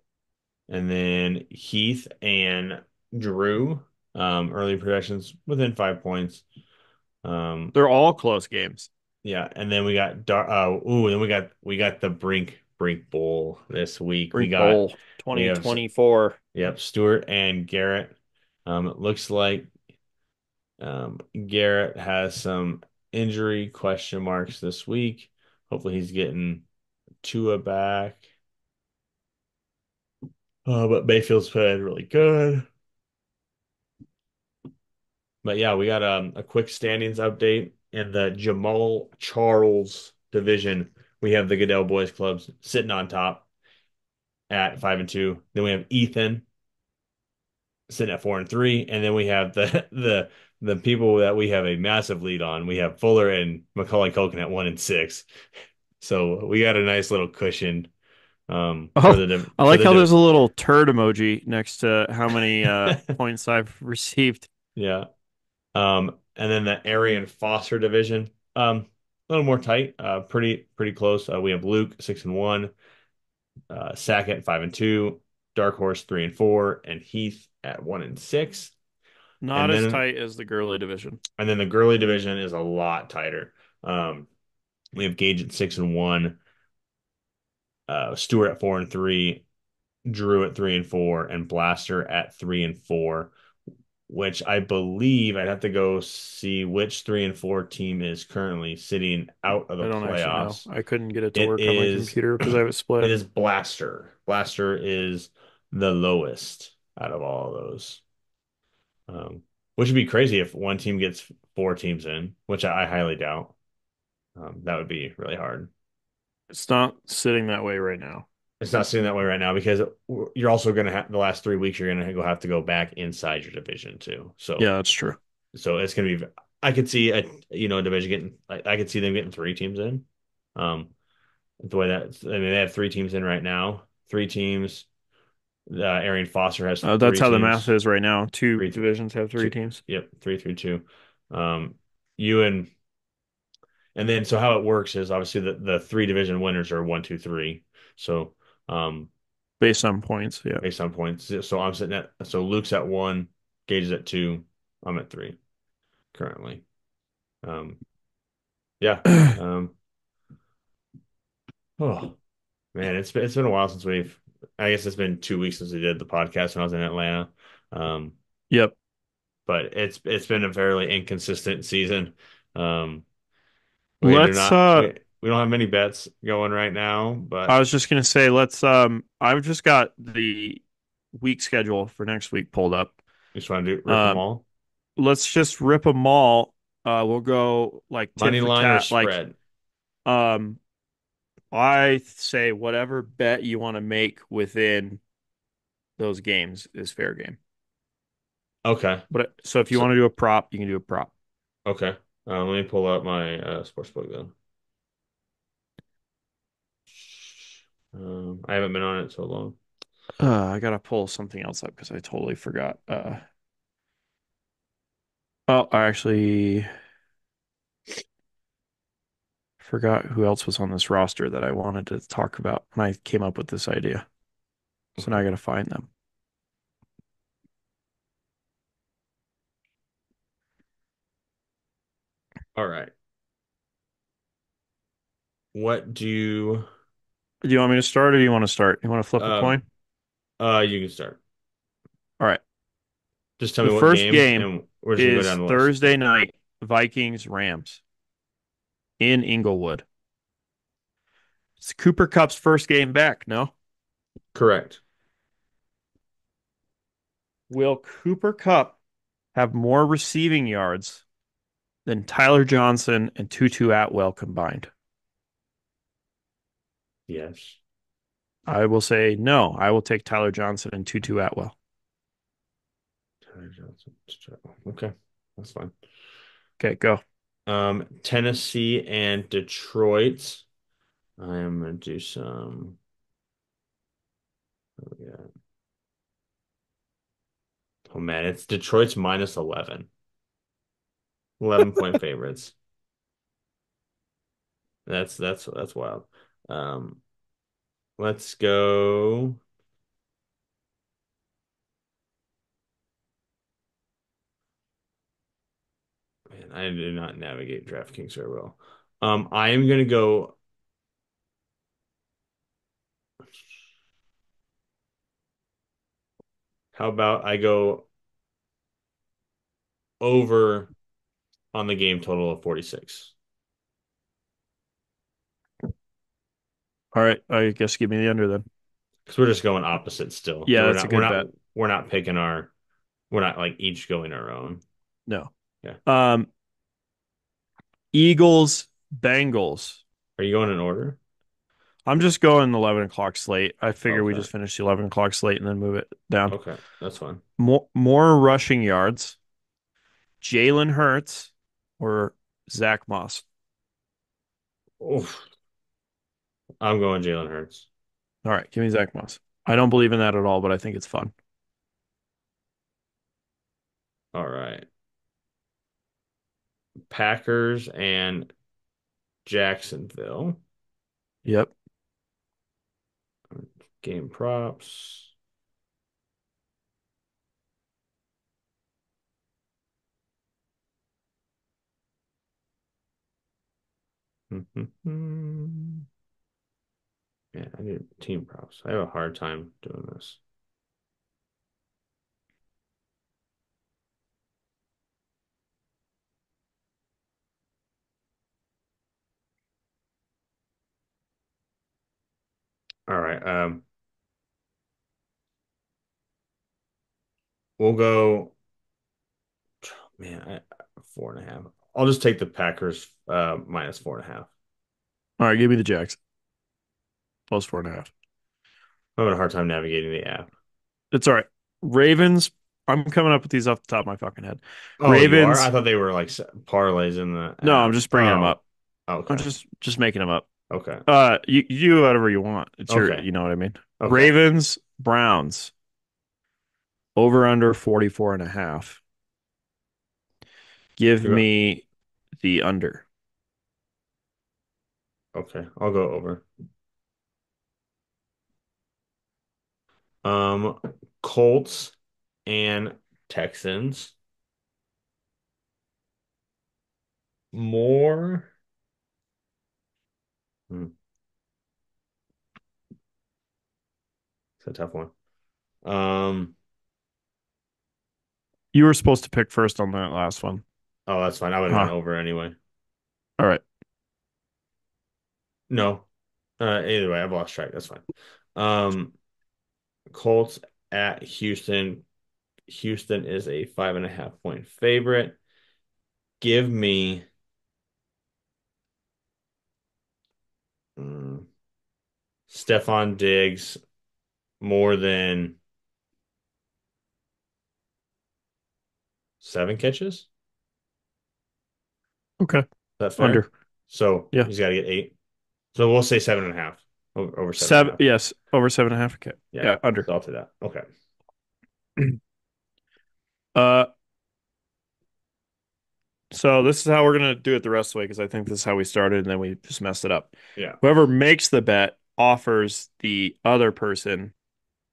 And then Heath and Drew. Um, early projections within five points. Um, They're all close games. yeah, and then we got Dar uh ooh, then we got we got the Brink Brink Bowl this week. We Brink got Bowl we have 2024. yep, Stewart and Garrett. Um, it looks like um Garrett has some injury question marks this week. Hopefully he's getting Tua back. Uh, but Mayfield's played really good. But yeah, we got um, a quick standings update in the Jamaal Charles division. We have the Goodell Boys Clubs sitting on top at five and two. Then we have Ethan sitting at four and three, and then we have the the the people that we have a massive lead on. We have Fuller and Macaulay Culkin at one and six. So we got a nice little cushion um for Oh, the I like the how div- there's a little turd emoji next to how many uh, points I've received. yeah. Um, and then the Arian Foster division, um, a little more tight, uh, pretty pretty close. Uh, we have Luke six and one, uh, Sackett five and two, Dark Horse three and four, and Heath at one and six. Not And as then tight as the Gurley division. and then the Gurley division is a lot tighter. Um, we have Gage at six and one, uh, Stewart at four and three, Drew at three and four, and Blaster at three and four. Which I believe I'd have to go see which three and four team is currently sitting out of the I don't actually know. playoffs. I couldn't get it to It work on my computer because I have it it split. is Blaster. Blaster is the lowest out of all of those. Um, which would be crazy if one team gets four teams in, which I, I highly doubt. Um, that would be really hard. It's not sitting that way right now. It's not sitting that way right now because you're also going to have the last three weeks. You're going to go have to go back inside your division too. So Yeah, that's true. So it's gonna be. I could see a you know a division getting. I, I could see them getting three teams in. Um, the way that I mean they have three teams in right now. Three teams. Uh, Arian Foster has Uh, that's how the math is right now. Two Three, divisions have three two, teams. yep, three, three, two. Um, you and and then so how it works is obviously the the three division winners are one, two, three. So um, based on points. Yeah. based on points. So I'm sitting at so Luke's at one, Gage is at two, I'm at three currently. Um, yeah. Um, oh man, it's been it's been a while since we've. I guess it's been two weeks since we did the podcast when I was in Atlanta. Um, Yep. but it's it's been a fairly inconsistent season. Um, Let's not uh we, don't have many bets going right now, but I was just gonna say let's um I've just got the week schedule for next week pulled up. we just want to do rip them Um all. let's just rip them all. Uh we'll go like Money line or tat. Like spread. um I say whatever bet you want to make within those games is fair game. Okay. But so if you So want to do a prop, you can do a prop. okay. Uh, let me pull up my uh, sports book then. Um, I haven't been on it so long. Uh, I gotta pull something else up because I totally forgot. Uh, oh, I actually forgot who else was on this roster that I wanted to talk about when I came up with this idea. So now I gotta find them. All right. What do you Do you want me to start or do you want to start? You want to flip a um coin? uh you can start. All right. Just tell The me what first game and we're just gonna go is down the list. Thursday night, Vikings Rams in Inglewood. It's Cooper Kupp's first game back, no? Correct. Will Cooper Kupp have more receiving yards than Tyler Johnson and Tutu Atwell combined? Yes. I will say no. I will take Tyler Johnson and Tutu Atwell. Tyler Johnson. Okay. That's fine. Okay, go. Um Tennessee and Detroit. I am gonna do some we got? Oh man, it's Detroit's minus 11. 11 point favorites. That's that's that's wild. Um, let's go. Man, I did not navigate DraftKings very well. Um, I am gonna go. How about I go over on the game total of 46? All right, I guess give me the under then. Because we're just going opposite still. Yeah, So we're that's a not we're good not we're not picking our we're not like each going our own. No. Yeah. Um, Eagles, Bengals. Are you going in order? I'm just going 11 o'clock slate. I figure we just finish the 11 o'clock slate and then move it down. Okay, that's fine. More, more rushing yards. Jalen Hurts or Zack Moss. Oof. I'm going Jalen Hurts. All right, give me Zack Moss. I don't believe in that at all, but I think it's fun. All right. Packers and Jacksonville. Yep. Game props. Yeah, I need team props. I have a hard time doing this. All right. Um, we'll go. Man, I, four and a half. I'll just take the Packers uh minus four and a half. All right, give me the Jacks. Plus four and a half. I'm having a hard time navigating the app. It's all right. Ravens. I'm coming up with these off the top of my fucking head. Oh? Ravens. I thought they were like parlays in the No, I'm just bringing them Oh, up. okay. I'm just just making them up. Okay. Uh, you, you do whatever you want. It's your, you know what I mean. Okay. Ravens, Browns over under 44 and a half. Give You're me the under. okay, I'll go over. Um, Colts and Texans. More. Hmm, it's a tough one. Um, You were supposed to pick first on that last one. oh, that's fine. I would have Huh. over anyway. All right. No. Uh, either way, I've lost track. That's fine. Um, Colts at Houston. Houston is a five and a half point favorite. Give me mm, Stefon Diggs more than seven catches. Is Okay. that fair? Under. So Yeah. he's got to get eight. So we'll say seven and a half. Over, over seven. Yes. Over seven and a half. Okay. Yeah. Yeah. Under. So do that. Okay. Uh, so this is how we're gonna do it the rest of the way because I think this is how we started and then we just messed it up. Yeah. Whoever makes the bet offers the other person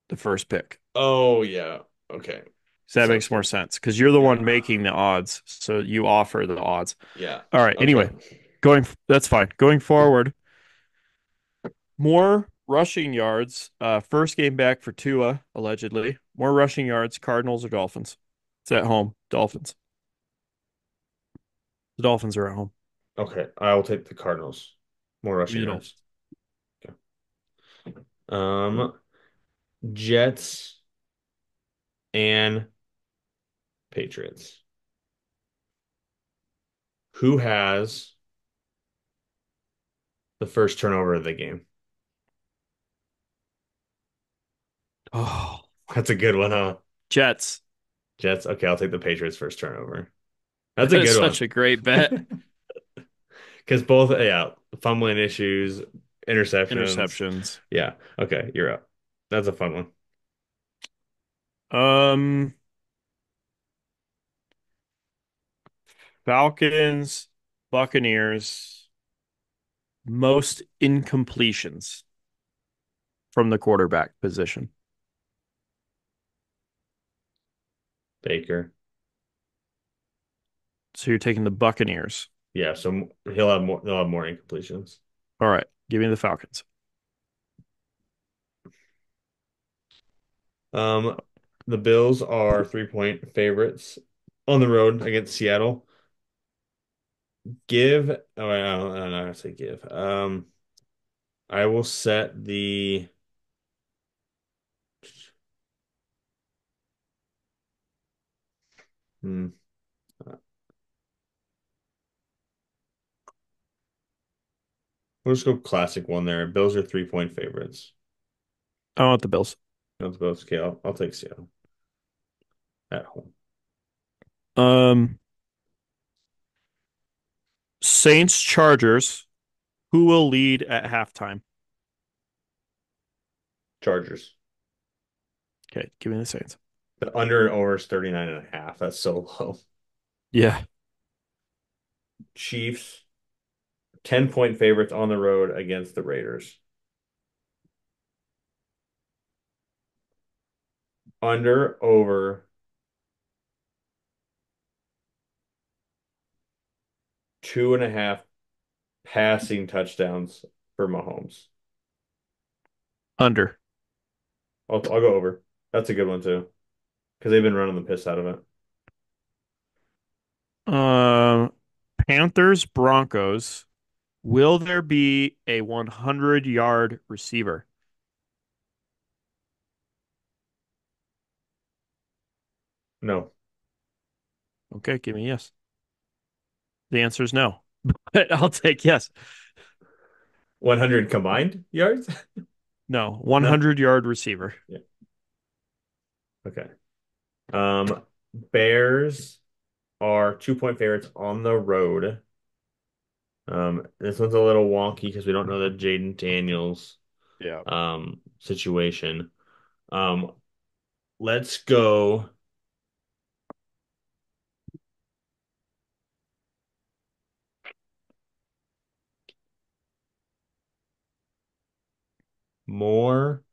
the first pick. Oh, yeah. Okay. So that Sounds makes more sense because you're the one making the odds, so you offer the odds. Yeah. All right. Okay. Anyway, going that's fine. Going forward, more rushing yards. Uh, first game back for Tua, allegedly. More rushing yards, Cardinals or Dolphins? It's at home. Dolphins. The Dolphins are at home. Okay. I will take the Cardinals. More rushing yards. Okay. Um, Jets and Patriots. Who has the first turnover of the game? Oh, That's a good one, huh? Jets. Jets. Okay, I'll take the Patriots first turnover. That's That a good one. such a great bet. Because both, yeah, fumbling issues, interceptions. Interceptions. Yeah. Okay, you're up. That's a fun one. Um, Falcons, Buccaneers, most incompletions from the quarterback position. Baker. So you're taking the Buccaneers. Yeah, so he'll have more. They'll have more incompletions. All right, give me the Falcons. Um, the Bills are three point favorites on the road against Seattle. Give. Oh, I don't, I don't know to say give. Um, I will set the. Hmm. We'll just go classic one there. Bills are three point favorites. I want the Bills. Let's go scale. I'll take Seattle at home. Um, Saints, Chargers. Who will lead at halftime? Chargers. Okay, give me the Saints. The under and over is 39 and a half. That's so low. Yeah. Chiefs, 10 point favorites on the road against the Raiders. Under, over, two and a half passing touchdowns for Mahomes. Under. I'll, I'll go over. That's a good one too. Because they've been running the piss out of it. Um, Panthers, Broncos. Will there be a 100 yard receiver? No. Okay, give me yes. The answer is no, but I'll take yes. 100 combined yards? No, No. 100 yard receiver. Yeah. Okay. Um, Bears are two point favorites on the road. Um, this one's a little wonky because we don't know the Jayden Daniels Yeah. um situation. Um, let's go more.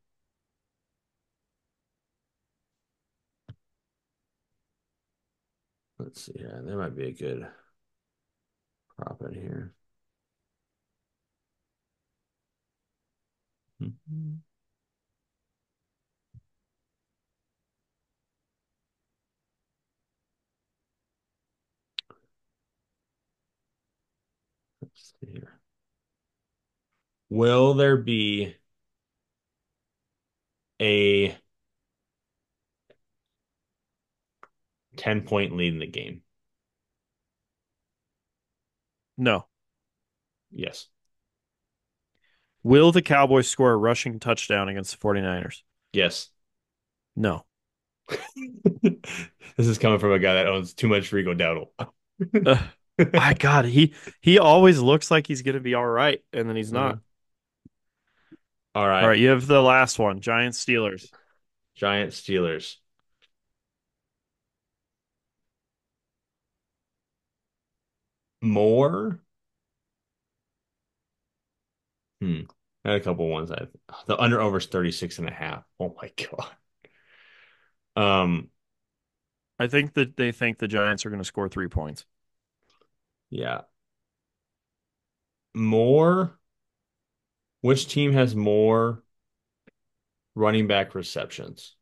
Let's see. Yeah, there might be a good prop in here. Mhm. Let's see here. Will there be a 10 point lead in the game? No. Yes. Will the Cowboys score a rushing touchdown against the 49ers? Yes. No. This is coming from a guy that owns too much Rico Dowdle. Uh, my God, he he always looks like he's gonna be all right, and then he's not. all All right, right. you have the last one, Giant Steelers. Giant Steelers. More? Hmm. I had a couple ones. I the under over is 36 and a half. Oh my God. Um, I think that they think the Giants are gonna score three points. yeah. More. Which team has more running back receptions?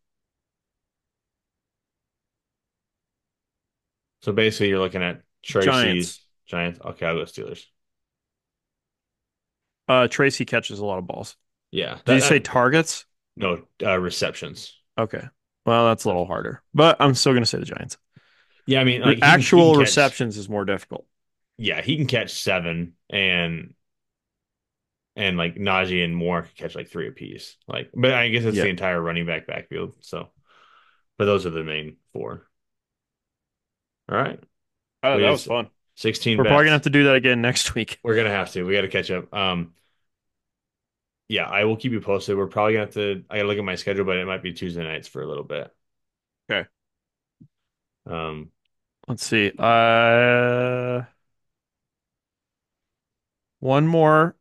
So basically, you're looking at Tracy, Giants. Giants. Okay, I'll go Steelers. Uh, Tracy catches a lot of balls. Yeah, Did you say that targets? no uh, receptions. Okay. Well, that's a little harder, but I'm still gonna say the Giants. Yeah, I mean, like he he can actual catch. receptions is more difficult. Yeah, he can catch seven, and and like Najee and Moore can catch like three apiece. Like, but I guess it's Yeah. the entire running back backfield. So, but those are the main four. All right, Oh, that was fun. 16 We're probably gonna have to do that again next week. We're gonna have to. We got to catch up. Um, yeah, I will keep you posted. We're probably gonna have to. I gotta look at my schedule, but it might be Tuesday nights for a little bit. Okay. Um, Let's see. Uh, one more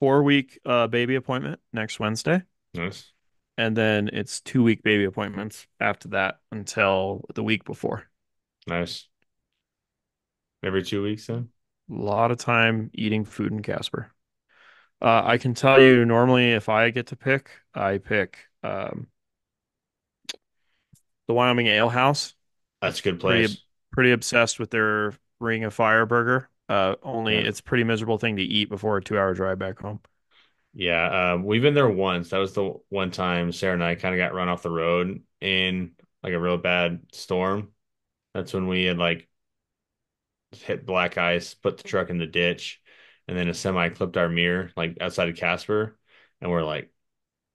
four week uh baby appointment next Wednesday, nice, and then it's two week baby appointments after that until the week before. nice. Every two weeks then. A lot of time eating food in Casper. Uh, I can tell you normally if I get to pick, I pick um the Wyoming Ale House. That's a good Pretty place. pretty obsessed with their Ring of Fire burger. Uh, only Yeah, it's a pretty miserable thing to eat before a two hour drive back home. yeah. Um, we've been there once. That was the one time Sarah and I kind of got run off the road in like a real bad storm. That's when we had like hit black ice, put the truck in the ditch, and then a semi clipped our mirror like outside of Casper, and we're like,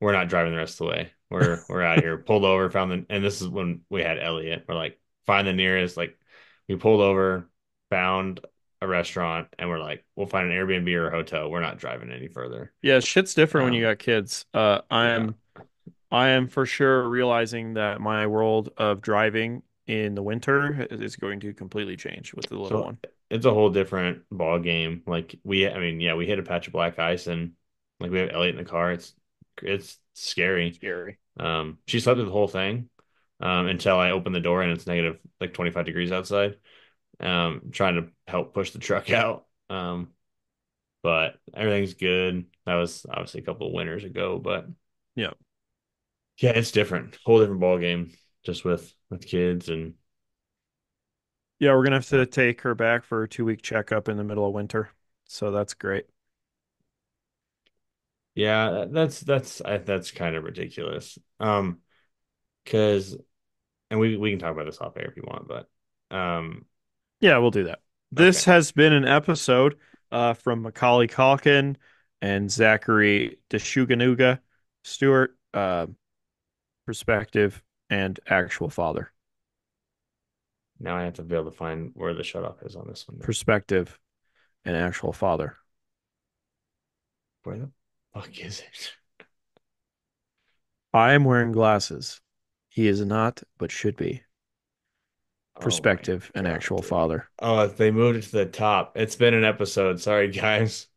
we're not driving the rest of the way. We're we're out here. Pulled over, found the, and this is when we had Elliot. We're like, find the nearest. Like, we pulled over, found a restaurant, and we're like, we'll find an Airbnb or a hotel. We're not driving any further. Yeah, shit's different when you Um, got kids. Uh. I'm I am for sure realizing that my world of driving in the winter is going to completely change with the little So one. it's a whole different ball game. Like we, I mean, yeah, we hit a patch of black ice, and like we have Elliot in the car. It's it's scary. Scary. Um, she slept through the whole thing um, until I opened the door and it's negative like 25 degrees outside. Um, trying to help push the truck out. Um, but everything's good. That was obviously a couple of winters ago, but Yeah. yeah, it's different. Whole different ball game just with with kids and Yeah, we're gonna have to take her back for a two week checkup in the middle of winter. So that's great. yeah, that's that's I, that's kind of ridiculous. Um, because and we we can talk about this off air if you want, but um, Yeah, we'll do that. This okay. has been an episode uh, from Macaulay Culkin and Zachary Deshuganuga Stewart, uh, perspective and actual father. Now I have to be able to find where the shut off is on this one. Perspective and actual father. Where the fuck is it? I am wearing glasses. He is not, but should be. Oh Perspective, an God, actual father. Oh, they moved it to the top. It's been an episode. Sorry, guys.